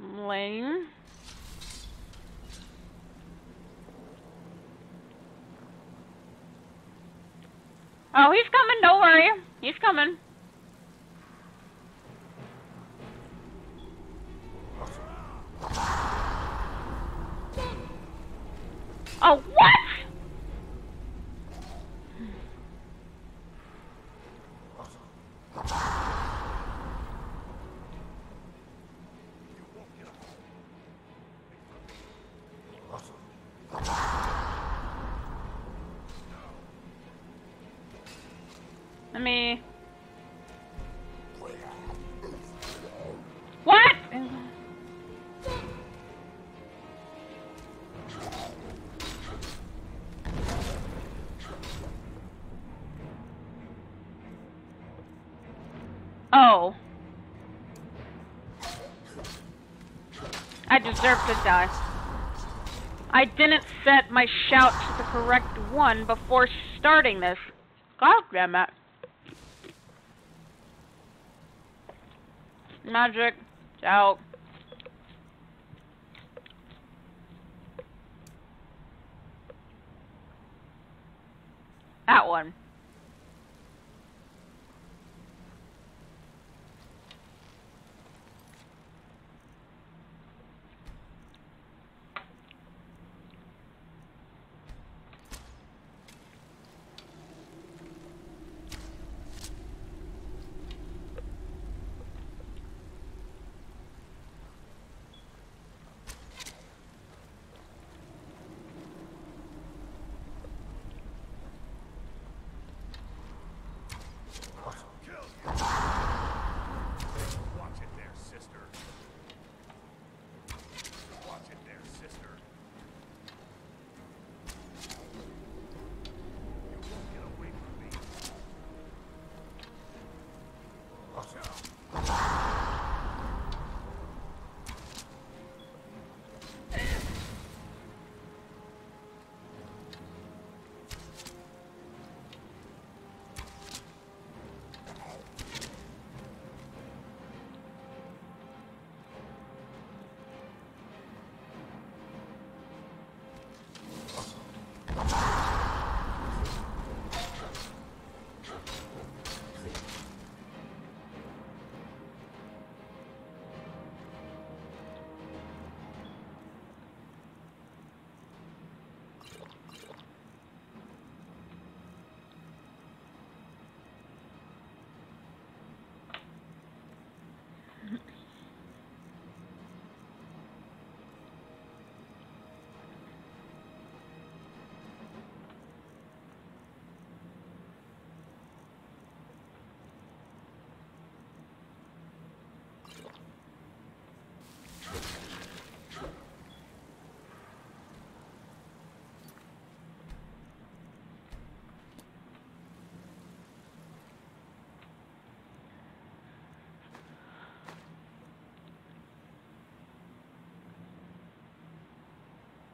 Lane. Oh, he's coming, don't worry. He's coming. Oh, what? Deserve to die. I didn't set my shout to the correct one before starting this. God damn it. Magic. Out.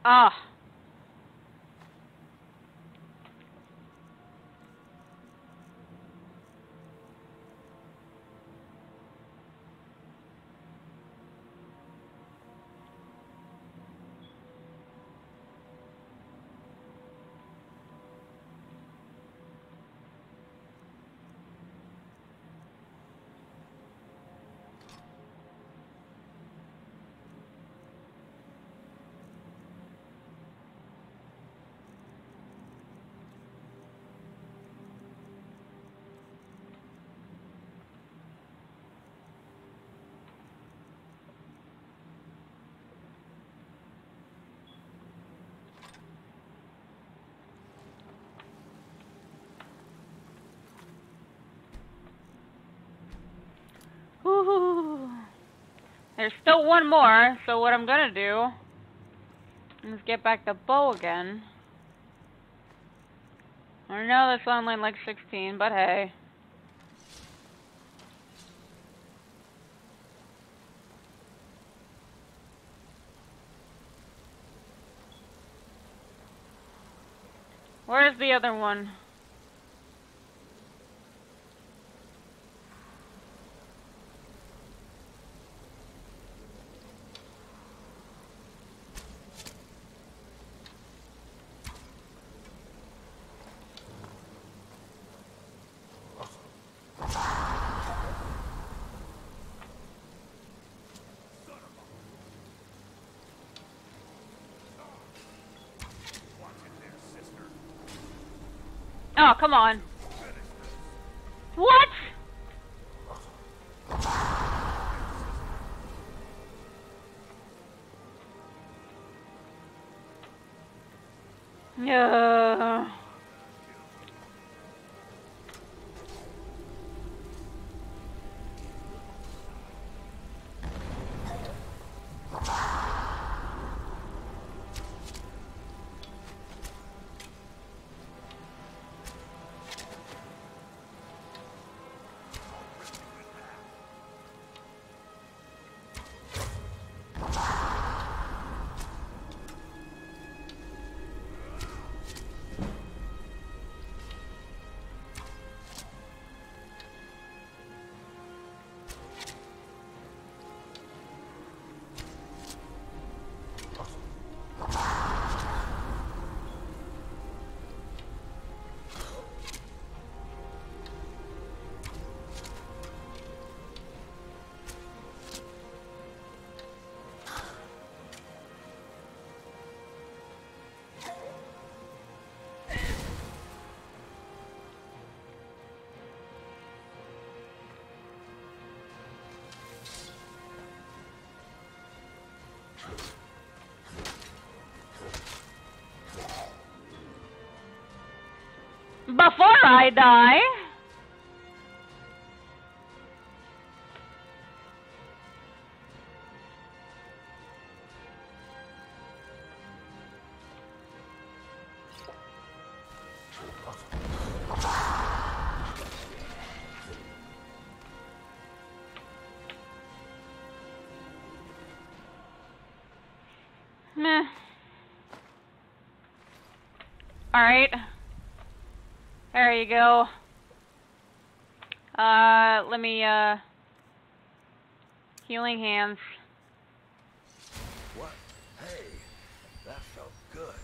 Ah. There's still one more, so what I'm gonna do is get back the bow again. I know that's only like 16, but hey. Where's the other one? Oh, come on. What? Before I die. You go. Uh, let me, uh, healing hands. What? Hey, that felt good.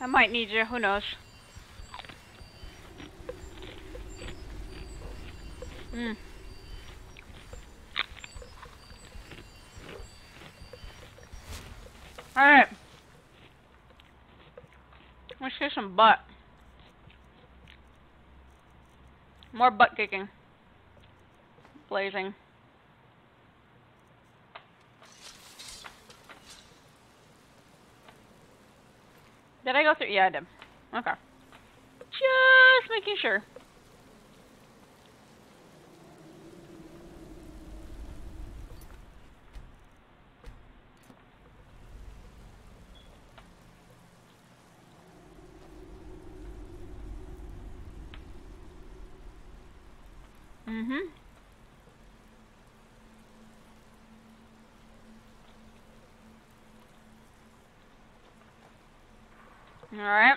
I might need you, who knows. Hmm. Alright. Let's get some butt. More butt kicking. Blazing. Did I go through? Yeah, I did. Okay. Just making sure. Mhm. All right.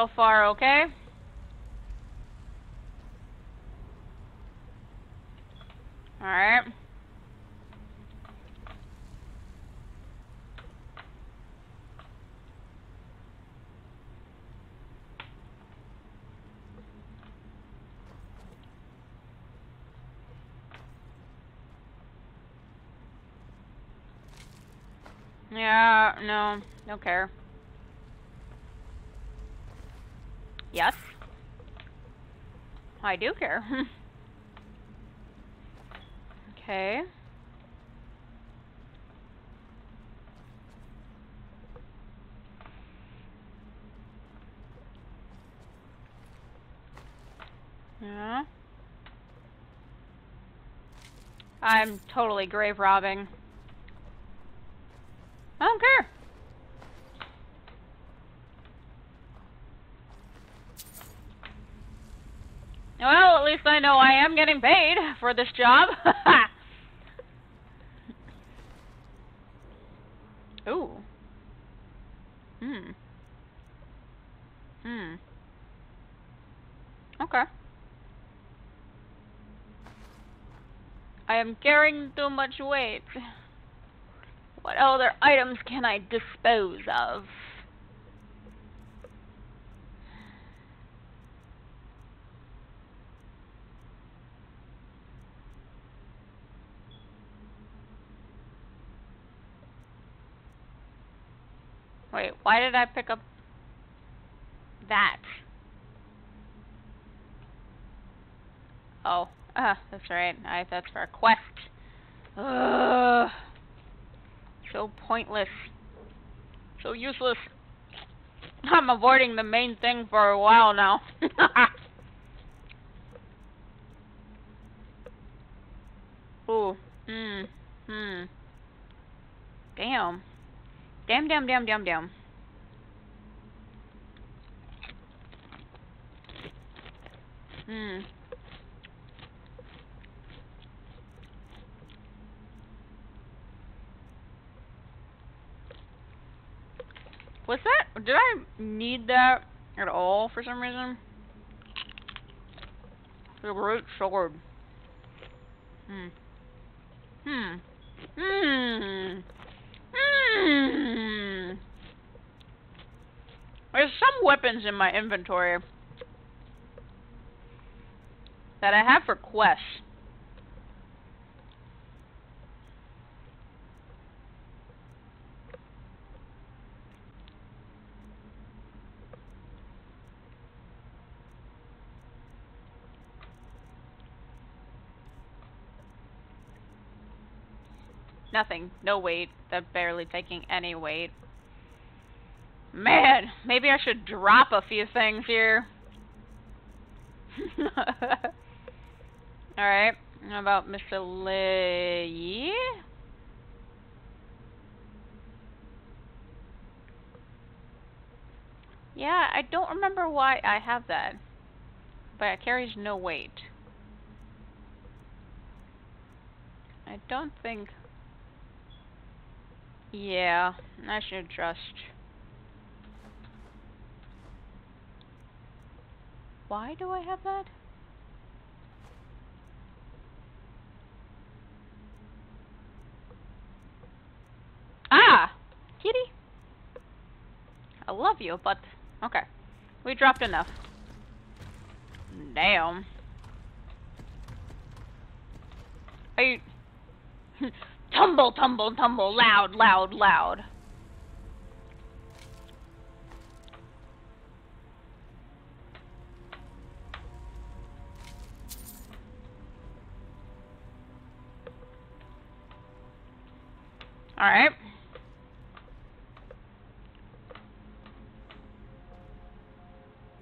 So far, okay. All right. Yeah, no, don't care. Yes. I do care. okay. Yeah. I'm totally grave robbing. I don't care. Well, at least I know I am getting paid for this job. Ooh. Hmm. Hmm. Okay. I am carrying too much weight. What other items can I dispose of? Wait, why did I pick up that? Oh, uh, that's right. I, that's for a quest. Ugh. So pointless. So useless. I'm avoiding the main thing for a while now. Ooh. Hmm. Hmm. Damn. Damn, damn, damn, damn, damn. Hmm. Was that, did I need that at all for some reason? The great sword. Hmm. Hmm. Hmm. Hmm. There's some weapons in my inventory that I have for quests. Nothing. No weight. They're barely taking any weight. Man, maybe I should drop a few things here. Alright. How about Mr. Lee? Yeah, I don't remember why I have that. But it carries no weight. I don't think yeah, I should trust. Why do I have that? Ah! Kitty! I love you, but... Okay. We dropped enough. Damn. Are you... Tumble, tumble, tumble, loud, loud, loud. Alright.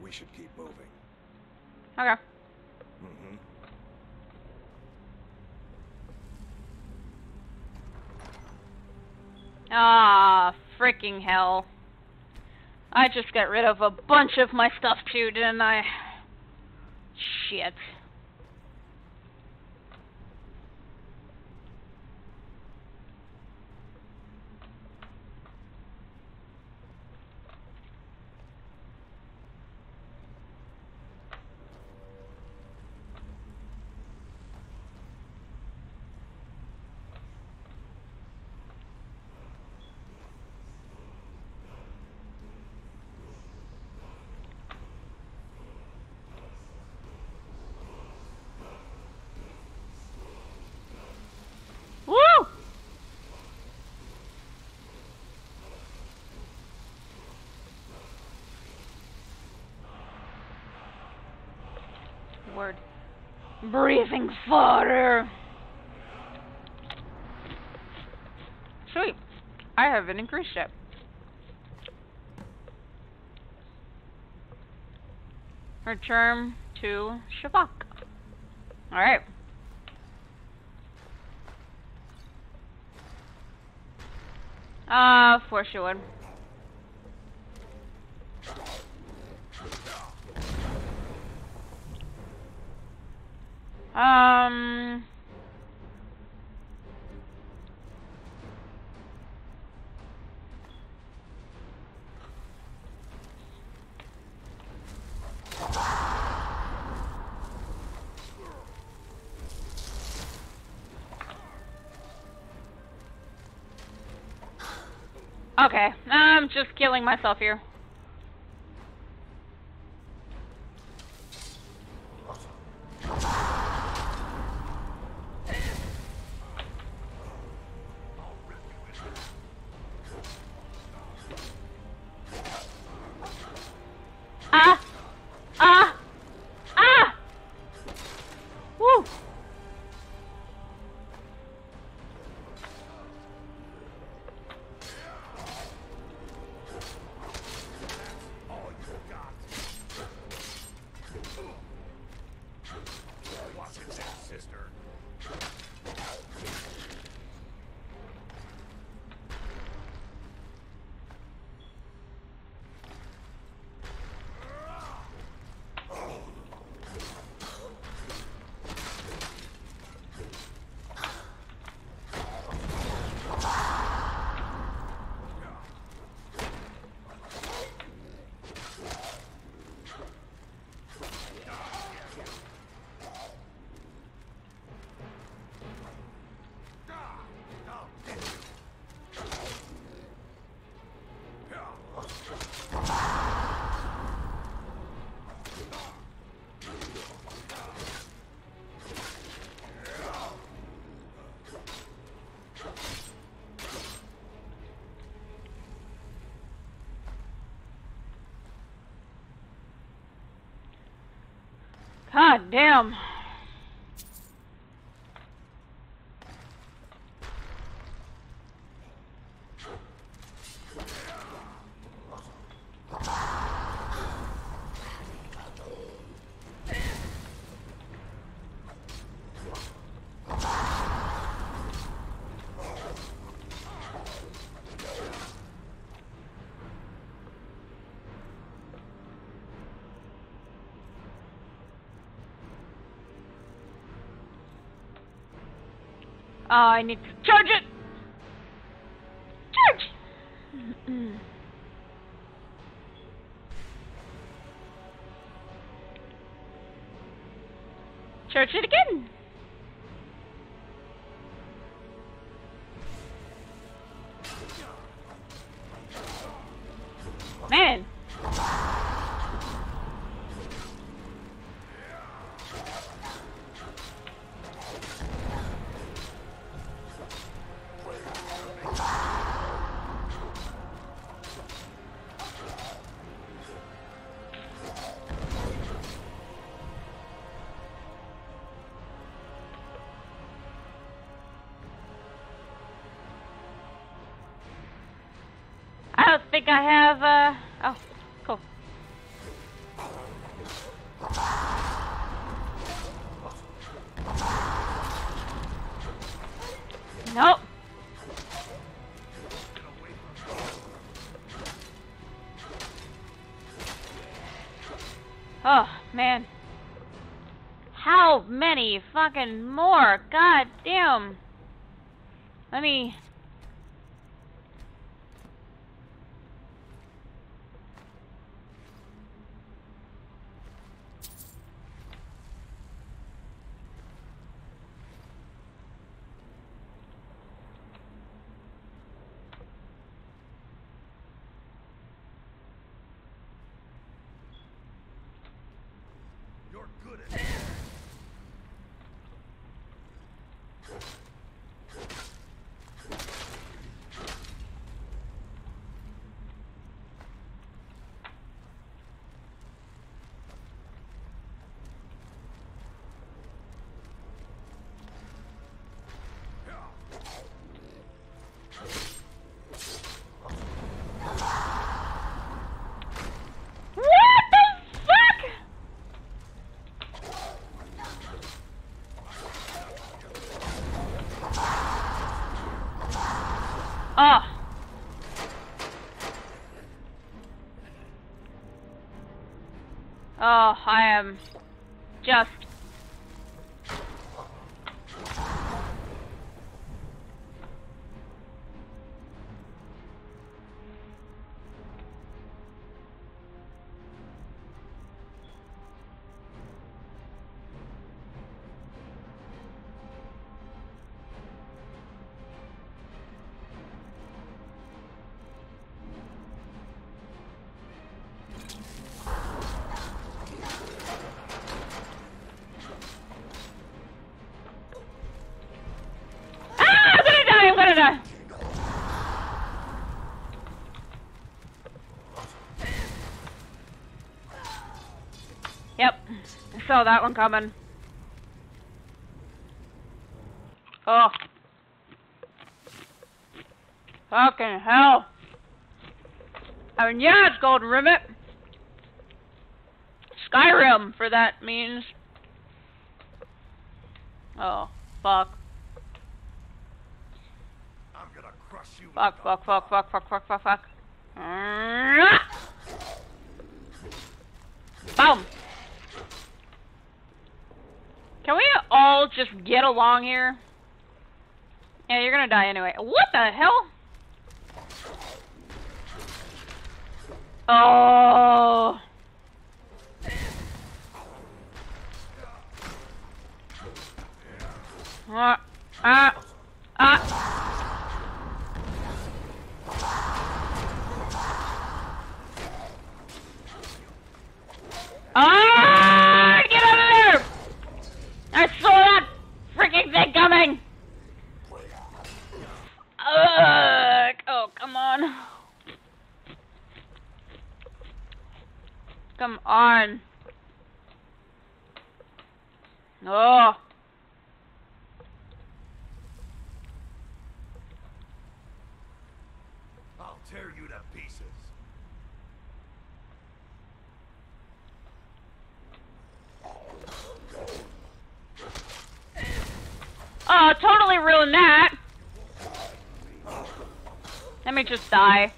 We should keep moving. Okay. Mm-hmm. Ah, freaking hell. I just got rid of a bunch of my stuff too, didn't I? Shit. Woo! Word. Breathing fodder. Sweet. I have an increased it. Return to Shavak. Alright. Uh, of course you would. Um... Okay, I'm just killing myself here. I need to charge it! Charge! charge it again! I have, uh, oh, cool. Nope. Oh, man. How many fucking more? God damn. Let me... You're good at it. What the fuck? Oh, saw that one coming. Oh. Fucking hell. I mean, yeah, it's Golden Rivet. Skyrim, for that means. Oh, fuck. I'm gonna crush you. Fuck, fuck, fuck, fuck, fuck, fuck, fuck, fuck. Boom. Can we all just get along here? Yeah, you're gonna die anyway. What the hell? Oh. Ah, ah, ah. Ah! Get out of there! I saw that freaking thing coming! Ugh! Oh, come on. Come on. Oh. I'll tear you to pieces. Oh, totally ruined that. Let me just die.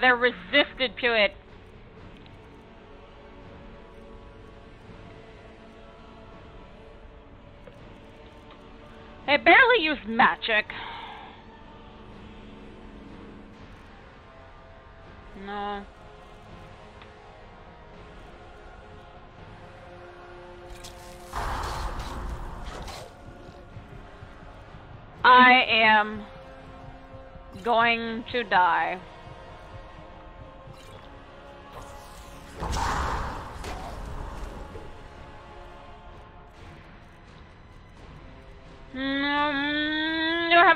They're resisted to it. They barely use magic. No. I am going to die.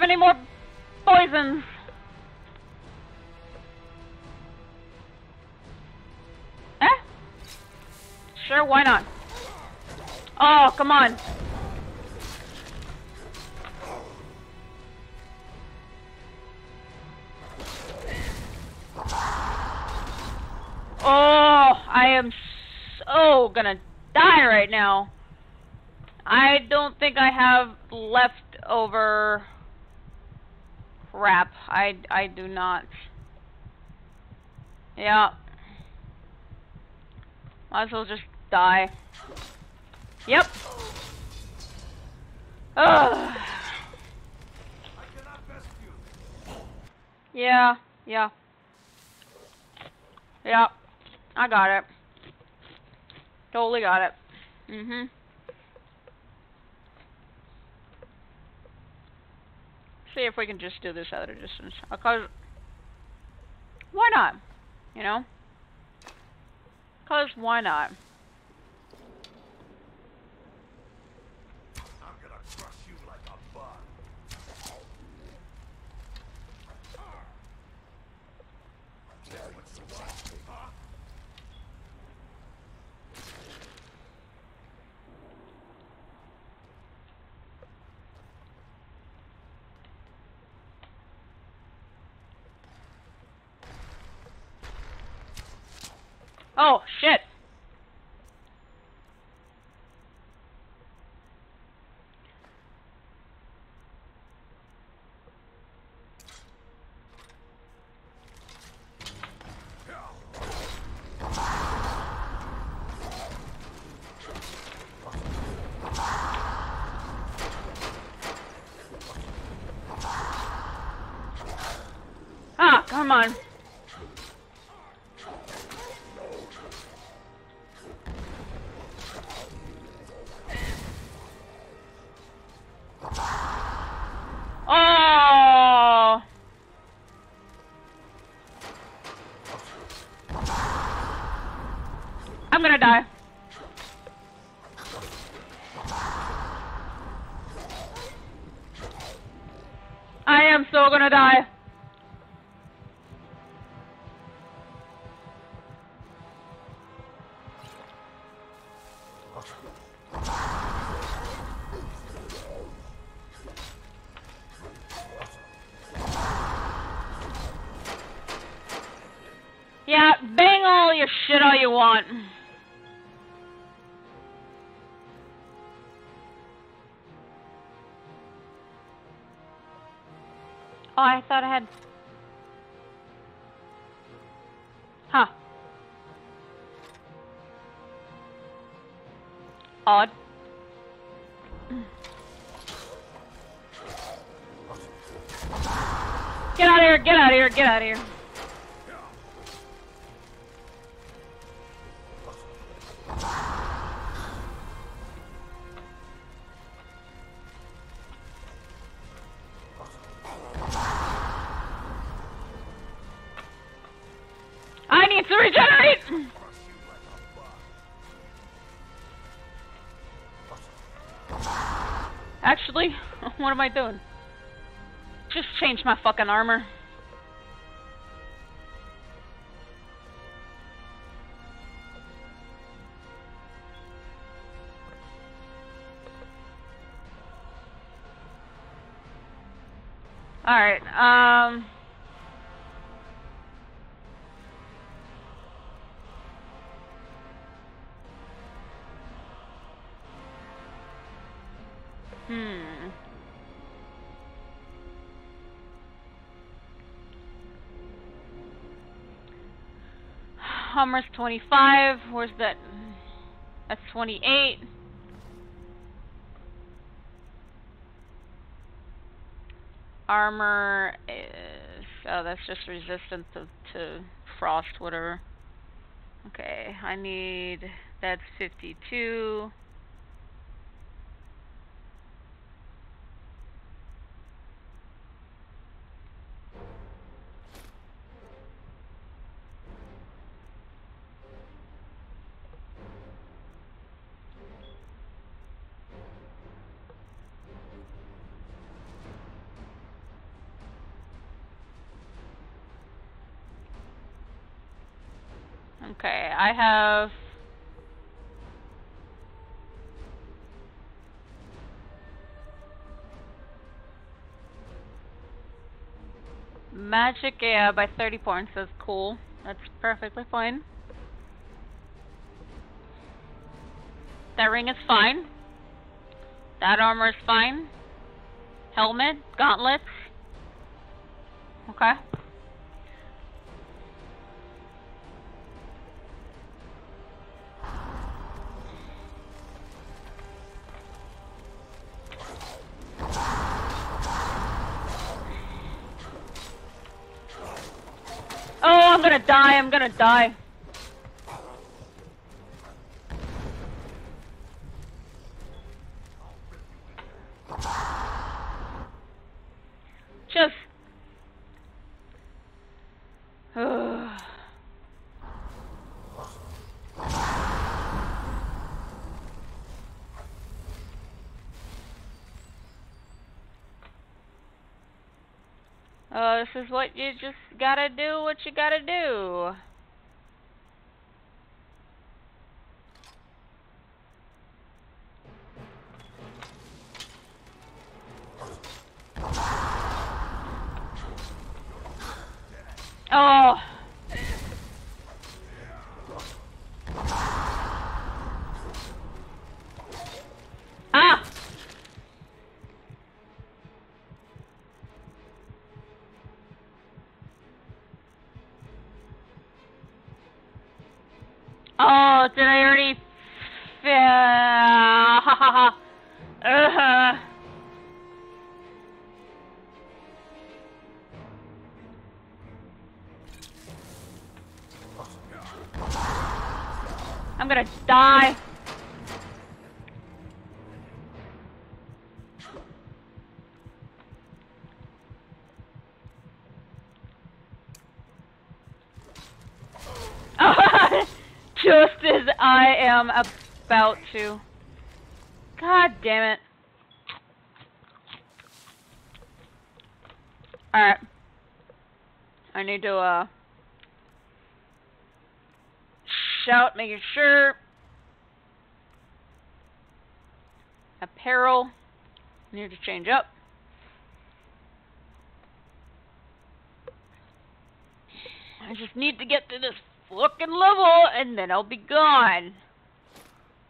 Any more poisons? Eh? Sure, why not? Oh, come on. Oh, I am so gonna die right now. I don't think I have leftover crap. I, I do not. Yeah. Might as well just die. Yep. Ugh. Yeah, yeah. Yeah. I got it. Totally got it. Mhm. See if we can just do this a distance. Because, why not? You know? Because why not? I'm gonna crush you like a bug. Now what's the what? Huh? Oh, shit! On. Oh! I'm gonna die. Get out of here. I need to regenerate! Actually, what am I doing? Just change my fucking armor. Alright, um... Hmm. Hummer's 25. Where's that? That's 28. Armor is. Oh, that's just resistant to, to frost, whatever. Okay, I need. That's 52. By 30 points. That's cool. That's perfectly fine. That ring is fine. That armor is fine. Helmet, gauntlets. gonna die. Just... Uh, this is what you just gotta do what you gotta do. I am about to. God damn it. Alright. I need to, uh, shout, making sure. Apparel. Need to change up. I just need to get to this fucking level and then I'll be gone.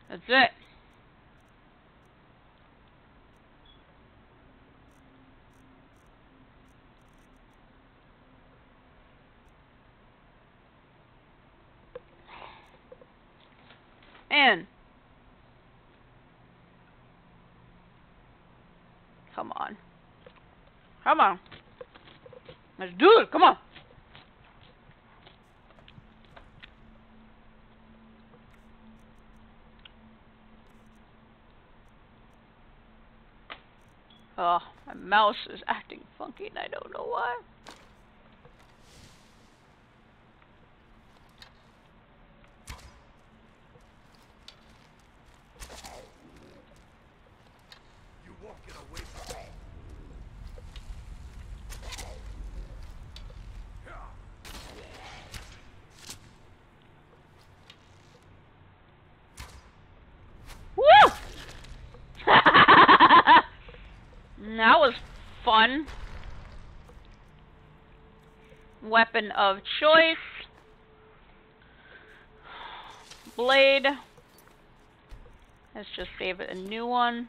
That's it. And come on. Come on. Let's do it. Come on. Oh, my mouse is acting funky and I don't know why. You won't get away from me. Woo! that was fun. Weapon of choice. Blade. Let's just save it a new one.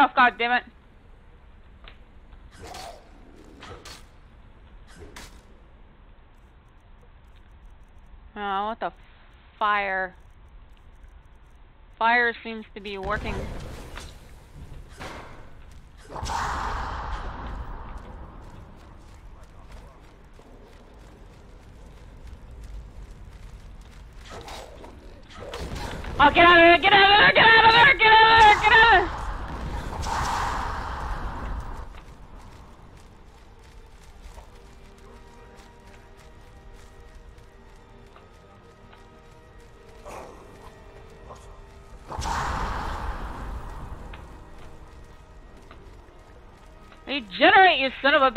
Off, god damn it. Ah, oh, want the fire. Fire seems to be working. none of our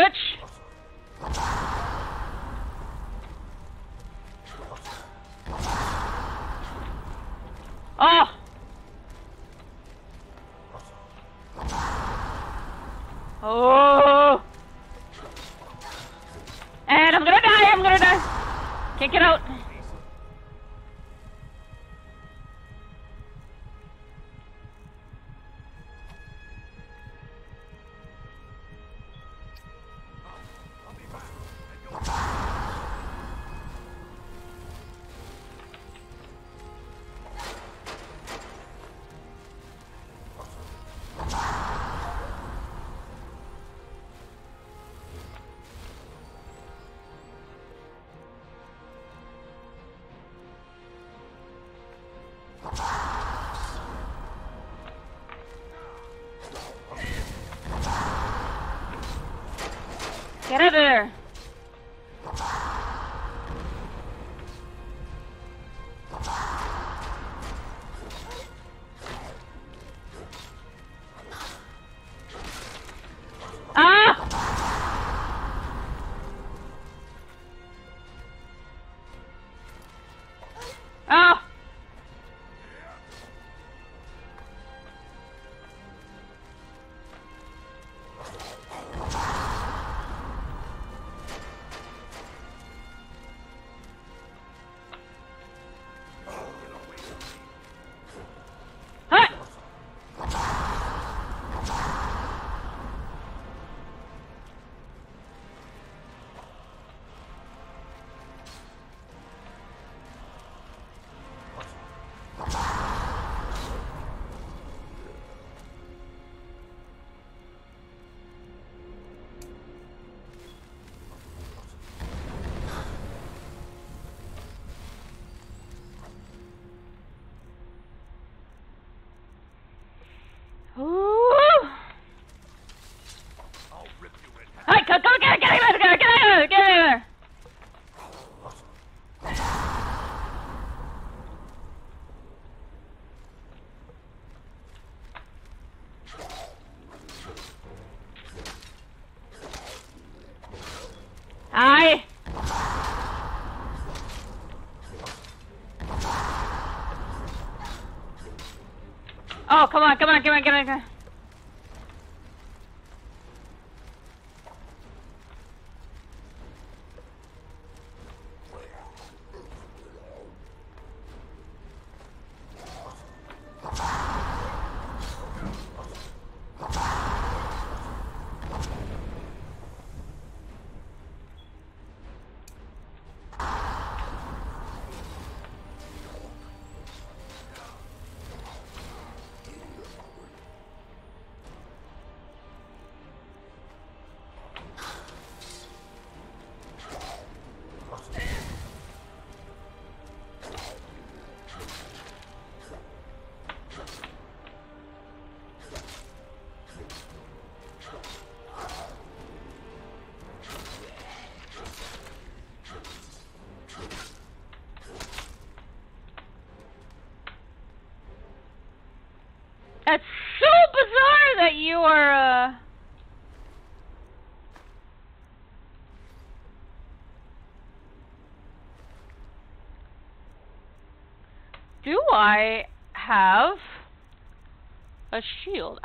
Come on, come.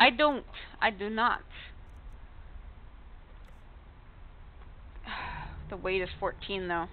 I don't. I do not. the weight is 14 though.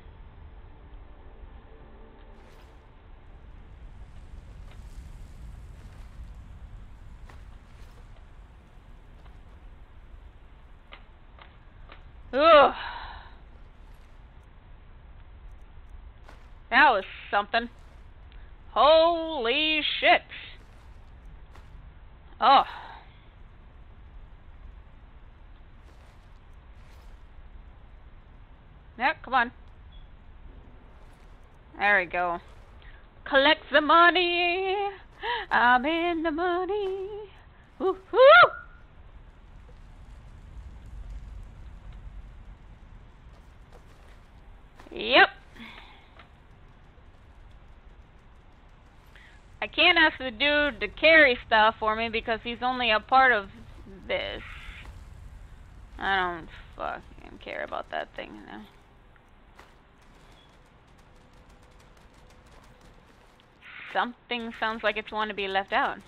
go. Collect the money. I'm in the money. Woo hoo! Yep. I can't ask the dude to carry stuff for me because he's only a part of this. I don't fucking care about that thing now. Something sounds like it's want to be left out.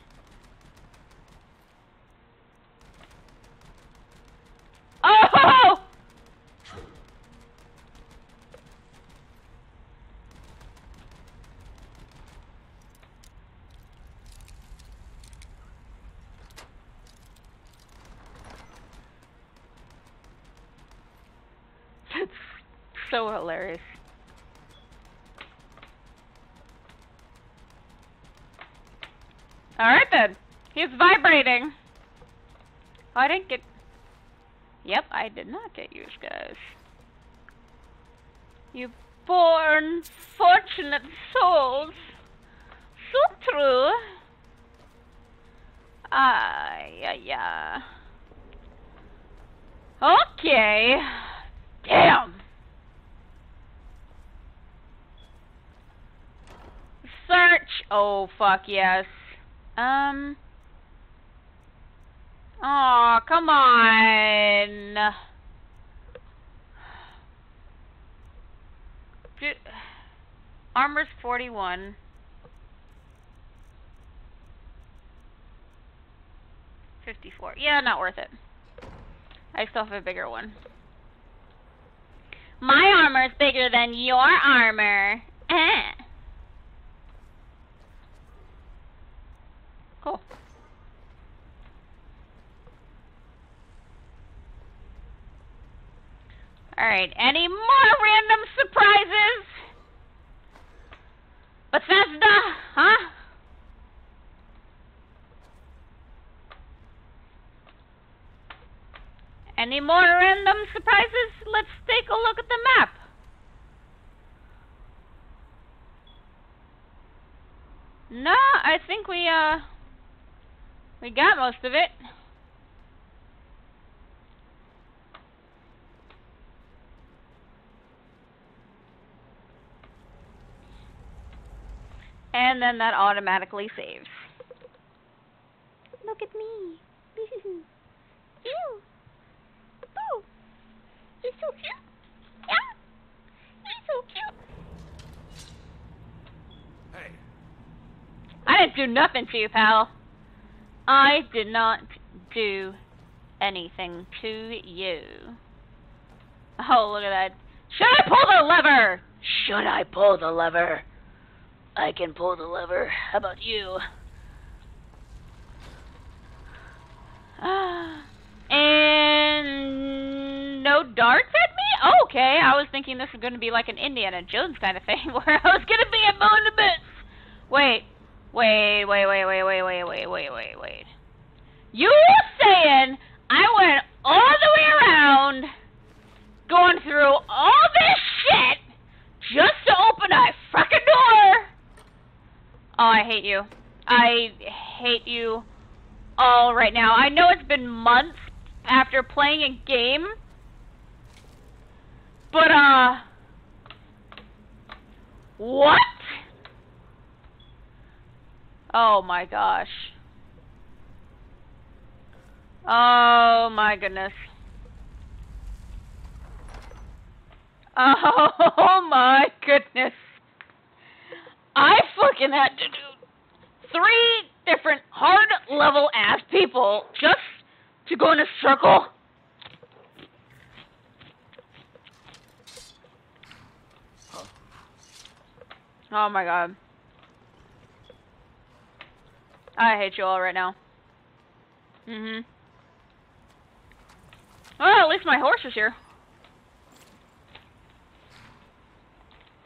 Oh, I didn't get... Yep, I did not get used, guys. You poor unfortunate souls. So true. Ah, yeah, yeah. Okay. Damn. Search. Oh, fuck yes. Um. Oh, come on. Armor's 41. Fifty-four. Yeah, not worth it. I still have a bigger one. My armor is bigger than your armor. Eh. Cool. Alright, any more random surprises? Bethesda, huh? Any more random surprises? Let's take a look at the map. No, I think we, uh, we got most of it. And then that automatically saves. Look at me. Ew. Oh. You're so cute. Yeah. You're so cute. Hey, I didn't do nothing to you, pal. I did not do anything to you. Oh, look at that. Should I pull the lever? Should I pull the lever? I can pull the lever. How about you? Ah. and no darts at me? Okay, I was thinking this was going to be like an Indiana Jones kind of thing where I was going to be a moon. Wait, wait, wait, wait, wait, wait, wait, wait, wait, wait, wait. You saying I went all the way around, going through all this shit, just to open a frickin' door? Oh, I hate you. I hate you all right now. I know it's been months after playing a game, but, uh, what? Oh my gosh. Oh my goodness. Oh my goodness. I fucking had to do three different hard level ass people just to go in a circle. Oh my god. I hate you all right now. Mm-hmm. Well, at least my horse is here.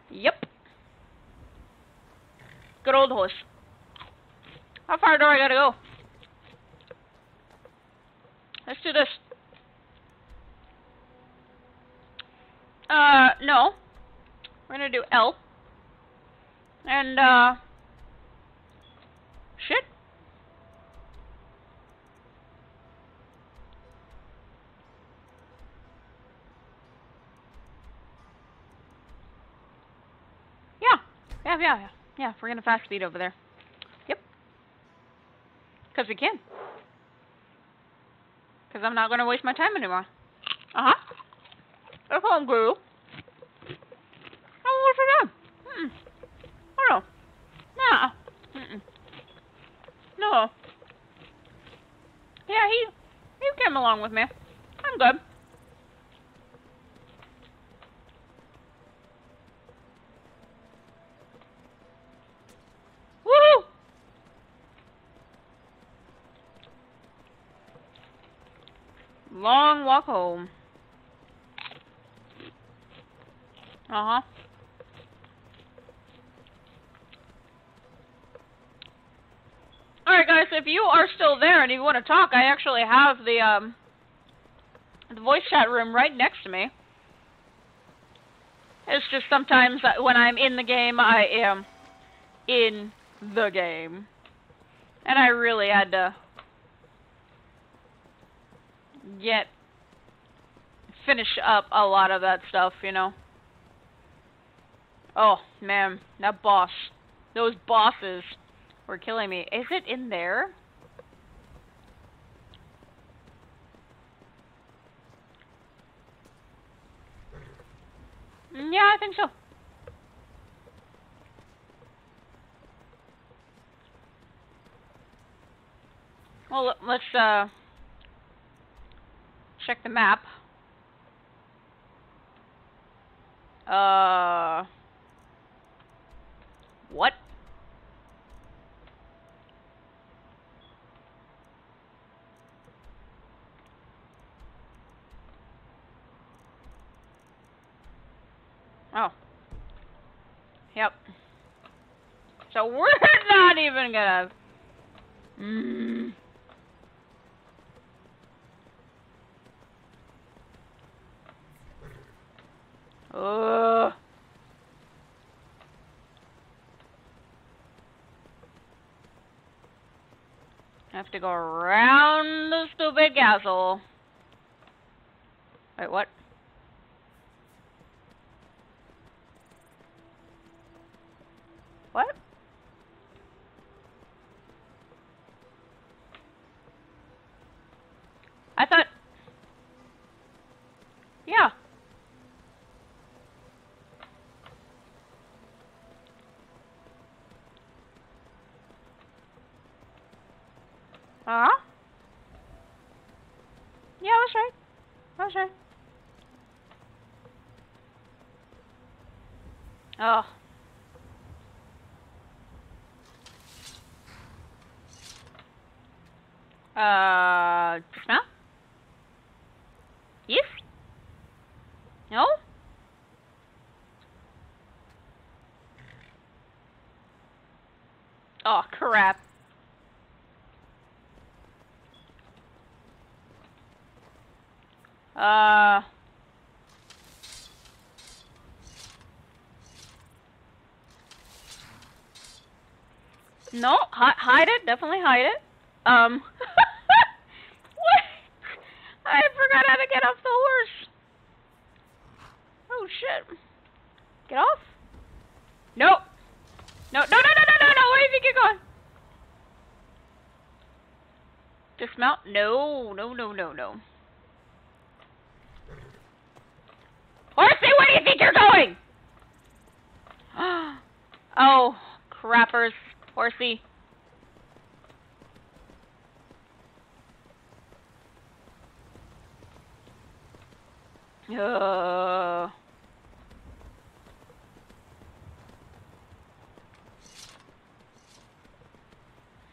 Yep. Good old horse. How far do I gotta go? Let's do this. Uh, no. We're gonna do L. And, uh... Shit. Yeah. Yeah, yeah, yeah we're gonna fast speed over there. Yep. Because we can. Because I'm not gonna waste my time anymore. Uh huh. That's all I'm gonna do. Oh, what's for them? Mm-mm. Oh no. Nah. Mm-mm. No. Yeah, he he came along with me. I'm good. Woohoo! Long walk home. Uh huh. Alright guys, if you are still there and you want to talk, I actually have the um the voice chat room right next to me. It's just sometimes when I'm in the game, I am in the game. And I really had to get finish up a lot of that stuff, you know. Oh, man, that boss. Those bosses were killing me. Is it in there? Yeah, I think so. Well, let's uh check the map. Uh What? Oh. Yep. So we're not even gonna. Mm. Ugh. Have to go around the stupid castle. Wait, what? What? I thought. Yeah. Huh. Yeah, I was right. I was right. Oh. Uh, smell? Yes? No? Oh, crap. Uh... No, hi hide it. Definitely hide it. Um. what? I forgot how to get off the horse. Oh shit. Get off? No. No, no, no, no, no, no, no. Where do you you're going? Dismount? No, no, no, no, no. Horsey, where do you think you're going? oh, crappers. Horsey. Uh.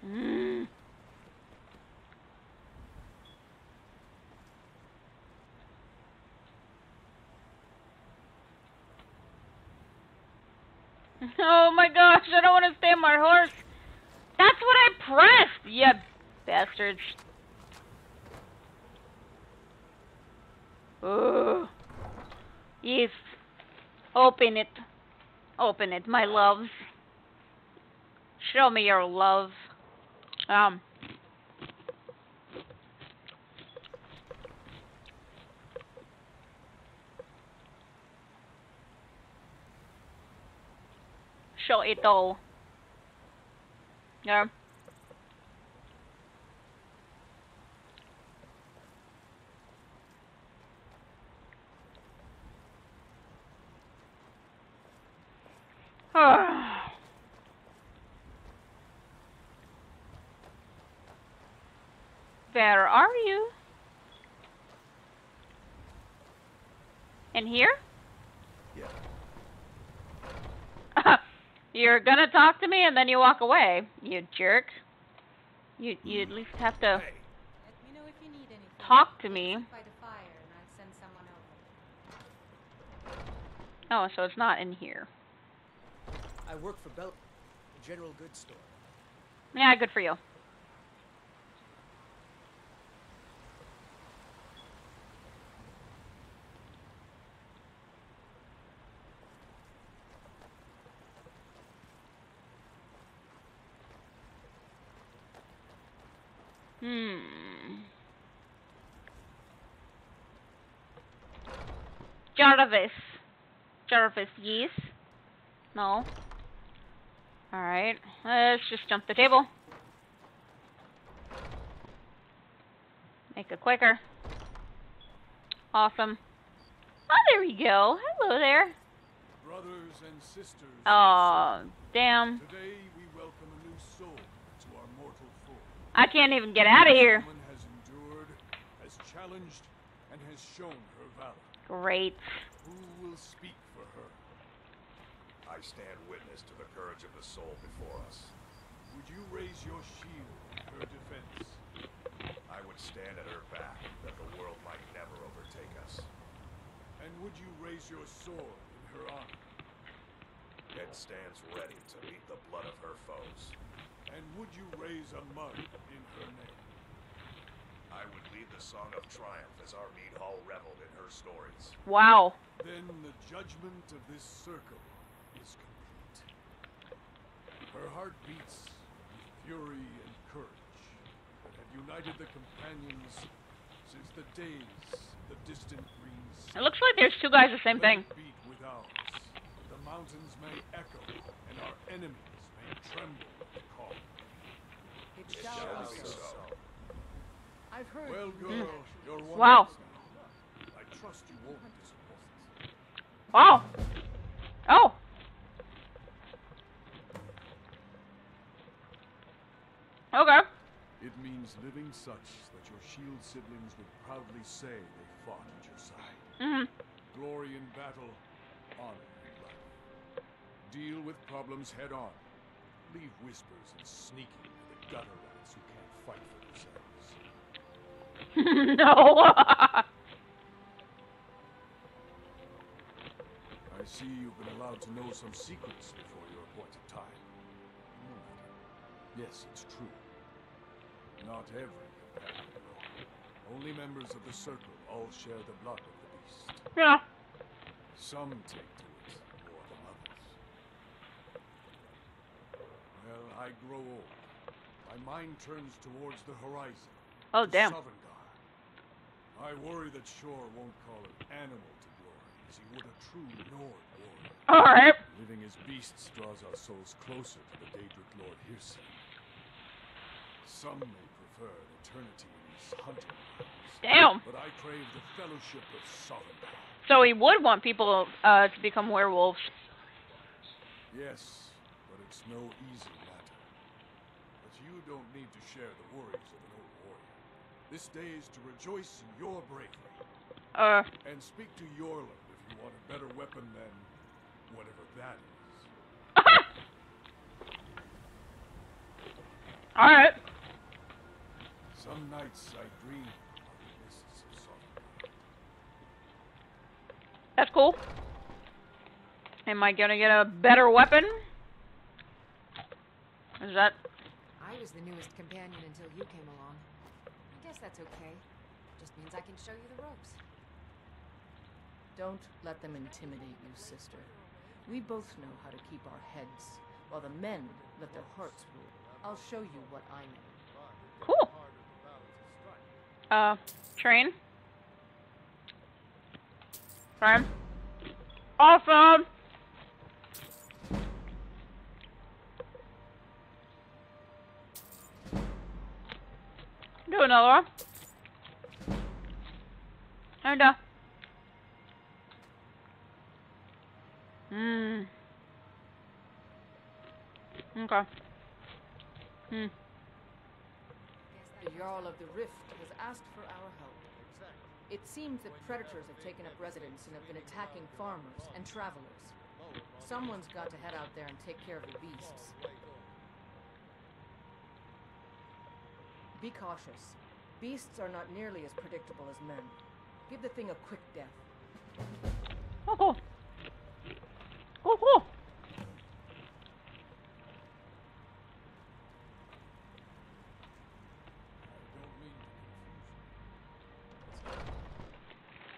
Mm. Oh my gosh, I don't want to stay on my horse. That's what I pressed, you bastards. Oh. Yes. Open it. Open it, my loves. Show me your love. Um. Show it all. Yeah. Where are you? In here? Yeah. You're gonna talk to me and then you walk away, you jerk. You you at mm. least have to Hey, Let me know if you need anything. talk to me. By the fire, and I'll send someone over. Oh, so it's not in here. I work for Belt, a general goods store. Yeah, good for you. Hmm. Jarvis. Jarvis, yes. No. Alright, let's just jump the table. Make it quicker. Awesome. Oh, there we go. Hello there. brothers and sisters. Oh, damn. Today we welcome a new soul to our mortal fold. I can't even get out of here. Endured, has challenged, and has shown her valor. Great. Will speak for her? I stand witness to the courage of the soul before us. Would you raise your shield in her defense? I would stand at her back that the world might never overtake us. And would you raise your sword in her honor? It stands ready to meet the blood of her foes. And would you raise a mug in her name? I would lead the song of triumph as our mead hall reveled in her stories. Wow. Then the judgment of this circle is complete. Her heart beats with fury and courage that have united the companions since the days of the distant green sea. It looks like there's two guys the same thing. beat with ours. The mountains may echo, and our enemies may tremble at the call. It It shall shall be be so. so. I've heard. Well, girl, you're one Wow. of us now. I trust you won't. Wow. Oh. Okay. It means living such that your shield siblings would proudly say they fought at your side. hmm Glory in battle, honor in life. Deal with problems head on. Leave whispers and sneaking to the gutter rats who can't fight for. no. I see you've been allowed to know some secrets before your appointed time. No. Yes, it's true. Not every. Only members of the Circle all share the blood of the beast. yeah. Some take to it more than others. Well, I grow old. My mind turns towards the horizon. Oh, damn. I worry that Shor won't call an animal to glory as he would a true Nord warrior. All right. Living as beasts draws our souls closer to the Daedric Lord Hircine. Some may prefer an eternity in these hunting grounds, Damn. but I crave the fellowship of Sovngarde. So he would want people uh, to become werewolves. Yes, but it's no easy matter. But you don't need to share the worries of an. This day is to rejoice in your bravery Uh. and speak to Eorlund if you want a better weapon than whatever that is. All right. Some nights I dream of the mists of Sovngarde. That's cool. Am I gonna get a better weapon? Is that I was the newest companion until you came along. Guess that's okay. Just means I can show you the ropes. Don't let them intimidate you, sister. We both know how to keep our heads, while the men let their hearts rule. I'll show you what I know. cool? Uh, train. Prime. Awesome. Do another one. And uh. Hmm. Okay. Hmm. The Jarl of the Rift has asked for our help. It seems that predators have taken up residence and have been attacking farmers and travelers. Someone's got to head out there and take care of the beasts. Be cautious. Beasts are not nearly as predictable as men. Give the thing a quick death. Oh. Cool, cool.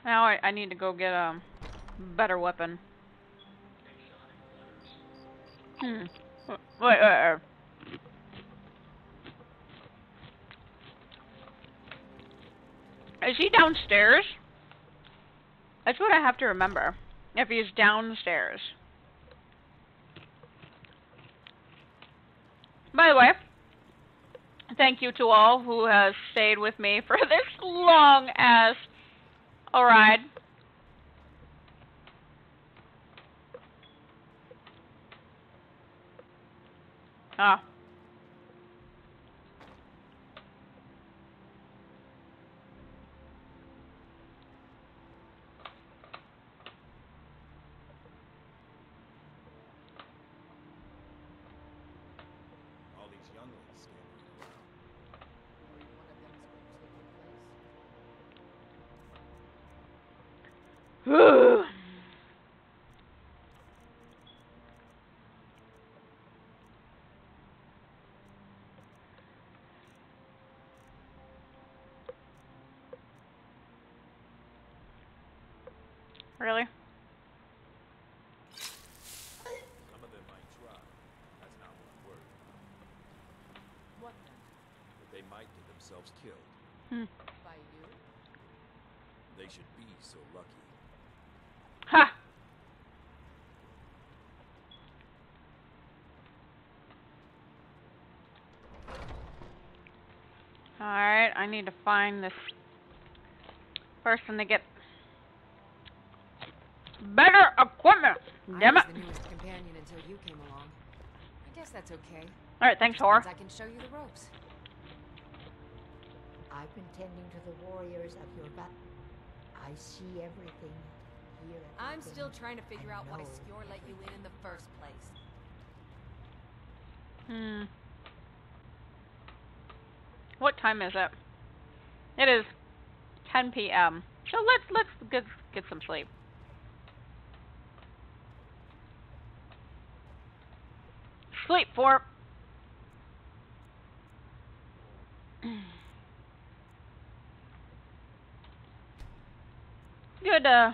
Now I, I need to go get a better weapon. Hmm. Wait, wait, wait. Is he downstairs? That's what I have to remember. If he's downstairs. By the way, thank you to all who has stayed with me for this long ass ride. Ah. All these younglings standing around. One of them is going to take your place. really? Some of them might try. That's not what I'm worried about. What then? But they might get themselves killed. By you? They should be so lucky. Ha! Alright, I need to find this person to get better equipment. Damn I it. was the newest companion until you came along. I guess that's okay. Alright, thanks, Just whore. means I can show you the ropes. I've been tending to the warriors of your gut. I see everything, hear I'm still trying to figure I out why know Skjor let you in in the first place. Hmm. What time is it? It is 10 p.m. So let's let's get get some sleep. Sleep for. Good. Uh.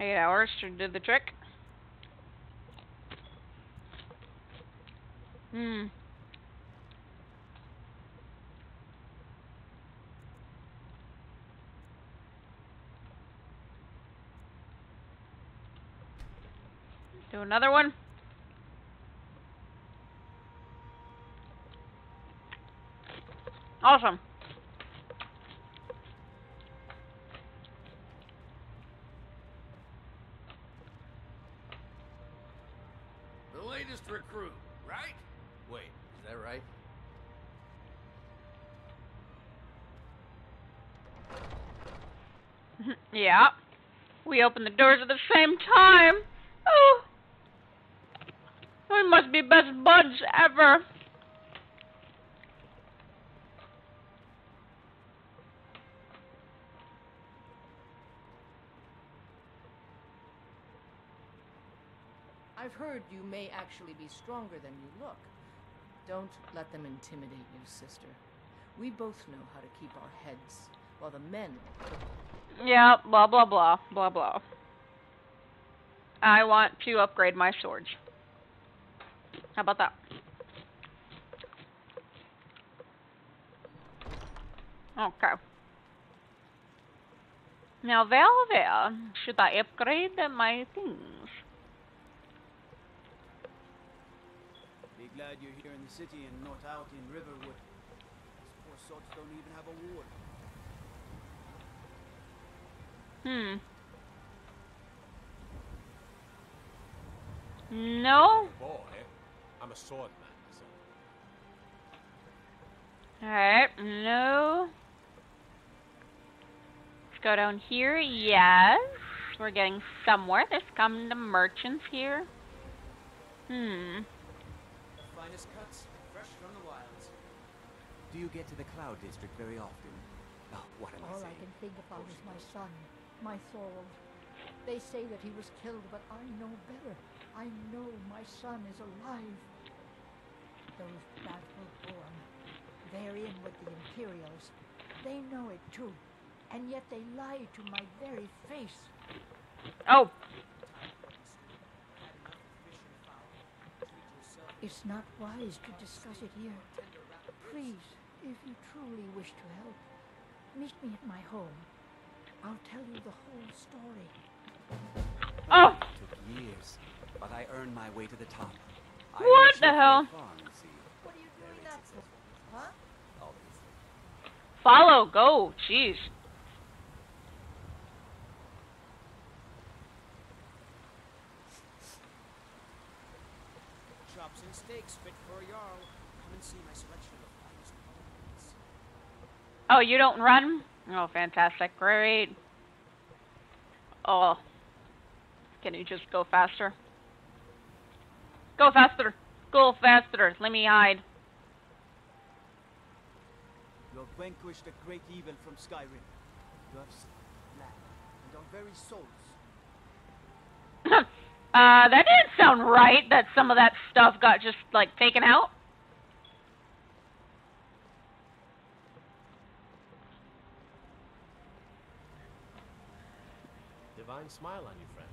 Eight hours should do the trick. Hmm. Do another one. Awesome. The latest recruit, right? Wait, is that right? yeah. We opened the doors at the same time. Oh. We must be best buds ever. I've heard you may actually be stronger than you look. Don't let them intimidate you, sister. We both know how to keep our heads, while the men Yeah, blah blah blah, blah blah. I want to upgrade my swords. How about that? Okay. Now, where should I upgrade my things? Be glad you're here in the city and not out in Riverwood. These poor sorts don't even have a ward. Hmm. No? Boy, I'm a swordman myself. Alright, no. Let's go down here. Yes. We're getting somewhere. There's come the merchants here. Hmm. Finest cuts, fresh from the wilds. Do you get to the Cloud District very often? Oh, what am All I I can think about is my son, my Thorald. They say that he was killed, but I know better. I know my son is alive. Those Battle-born, they're in with the Imperials. They know it too, and yet they lie to my very face. Oh, It's not wise to discuss it here. Please, if you truly wish to help, meet me at my home. I'll tell you the whole story. oh, It took years, but I earned my way to the top. I What the hell? Farm. What are you doing that for? Huh? follow, go. Jeez. Chops and steaks fit for a jarl. Come and see my selection of finest products. Oh, you don't run? Oh, fantastic. Great. Oh. Can you just go faster? Go faster. Go faster. Let me hide. You have vanquished the great evil from Skyrim. You have saved land and our very souls. uh, that didn't sound right that some of that stuff got just, like, taken out. Divine smile on you, friend.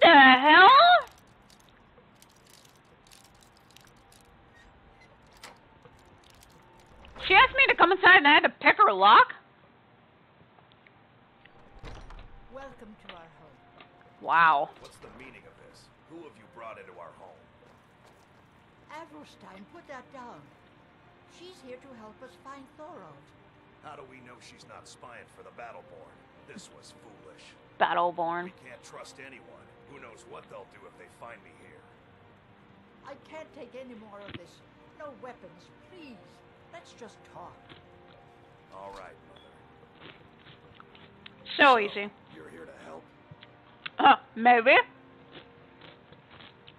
The hell? She asked me to come inside and I had to pick her lock? Welcome to our home. Wow. What's the meaning of this? Who have you brought into our home? Avulstein, put that down. She's here to help us find Thorald. How do we know she's not spying for the Battleborn? This was foolish. Battleborn. We can't trust anyone. Who knows what they'll do if they find me here? I can't take any more of this. No weapons, please. Let's just talk. All right, Mother. So easy. You're here to help? Uh, maybe.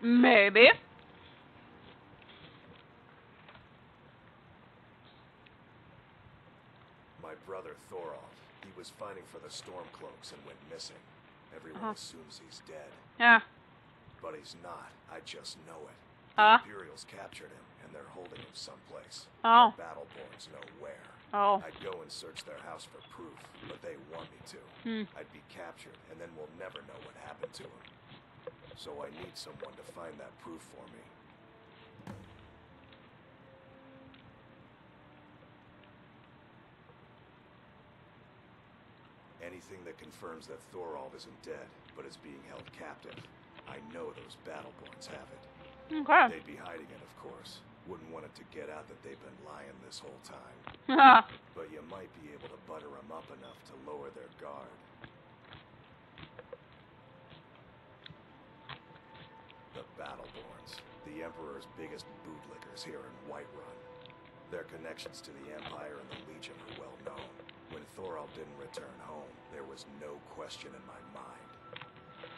Maybe. My brother Thorald. He was fighting for the Stormcloaks and went missing. Everyone Uh-huh. assumes he's dead, Yeah. but he's not. I just know it. Uh. The Imperials captured him, and they're holding him someplace. Oh. Battleborns know where. Oh. I'd go and search their house for proof, but they want me to. Hmm. I'd be captured, and then we'll never know what happened to him. So I need someone to find that proof for me. Anything that confirms that Thorald isn't dead, but is being held captive. I know those Battleborns have it. Okay. They'd be hiding it, of course. Wouldn't want it to get out that they've been lying this whole time. But you might be able to butter them up enough to lower their guard. The Battleborns, the Emperor's biggest bootlickers here in Whiterun. Their connections to the Empire and the Legion are well known. When Thorald didn't return home, there was no question in my mind.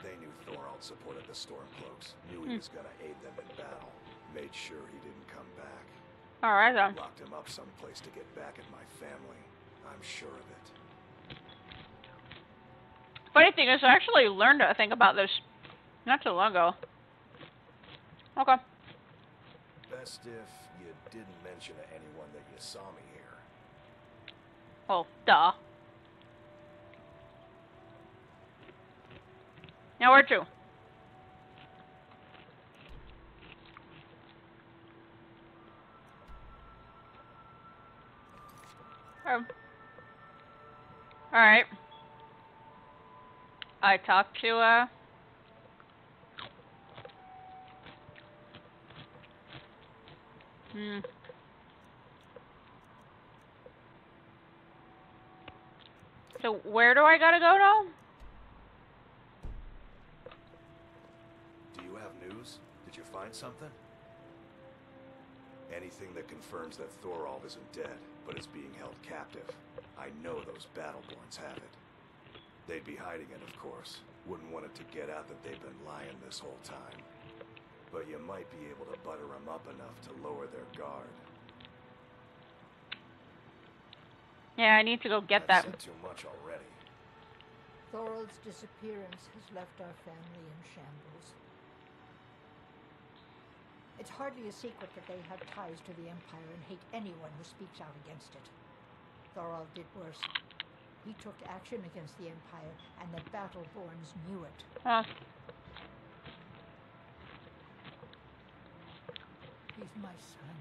They knew Thorald supported the Stormcloaks, knew he hmm. was gonna aid them in battle, made sure he didn't come back. Alright then. Locked him up someplace to get back at my family. I'm sure of it. Funny thing is, I actually learned a thing about this not too long ago. Okay. Best if you didn't mention to anyone that you saw me here. Oh, duh. Now where to? Um. Alright. I talked to uh Hmm. So where do I gotta go now? Do you have news? Did you find something? Anything that confirms that Thorald isn't dead, but is being held captive. I know those Battleborns have it. They'd be hiding it, of course. Wouldn't want it to get out that they've been lying this whole time. But you might be able to butter them up enough to lower their guard. Yeah, I need to go get I've that. said too much already. Thorald's disappearance has left our family in shambles. It's hardly a secret that they have ties to the Empire and hate anyone who speaks out against it. Thorald did worse. He took action against the Empire, and the Battleborns knew it. Oh, He's my son.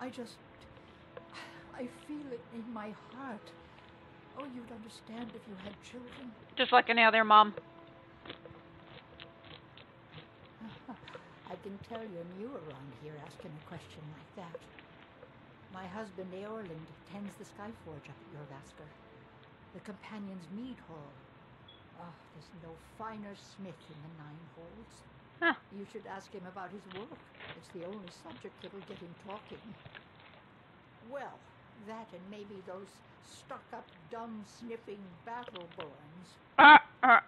I just. I feel it in my heart. Oh, you'd understand if you had children. just like any other mom. I can tell you're new around here asking a question like that. My husband Eorlund tends the Skyforge up at Jorrvaskr. The Companion's Mead Hall. Oh, there's no finer smith in the Nine Holds. Huh. You should ask him about his work. It's the only subject that'll get him talking. Well, that and maybe those stuck-up, dumb-sniffing Battleborns. Uh, uh.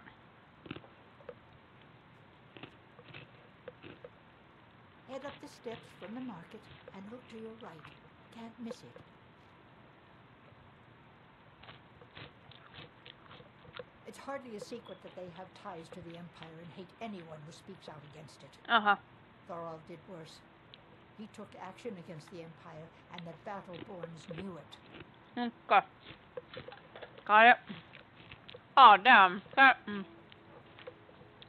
Head up the steps from the market and look to your right. Can't miss it. It's hardly a secret that they have ties to the Empire and hate anyone who speaks out against it. Uh-huh. Thorald did worse. He took action against the Empire, and the Battleborns knew it. Okay. Got it. Oh, damn. That, mm.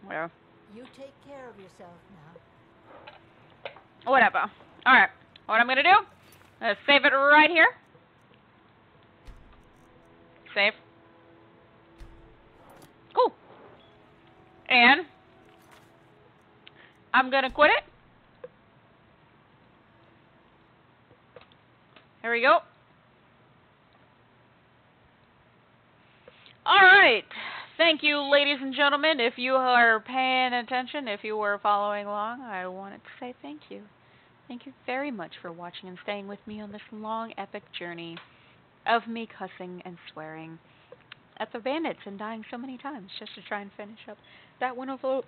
Whatever. You take care of yourself. Whatever. Alright. What I'm gonna do? Uh, save it right here. Save. Cool. And I'm gonna quit it. Here we go. All right. Thank you, ladies and gentlemen. If you are paying attention, if you were following along, I wanted to say thank you. Thank you very much for watching and staying with me on this long, epic journey of me cussing and swearing at the bandits and dying so many times just to try and finish up that one little,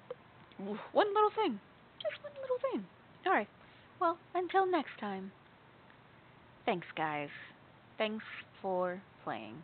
one little thing. Just one little thing. All right. Well, until next time. Thanks, guys. Thanks for playing.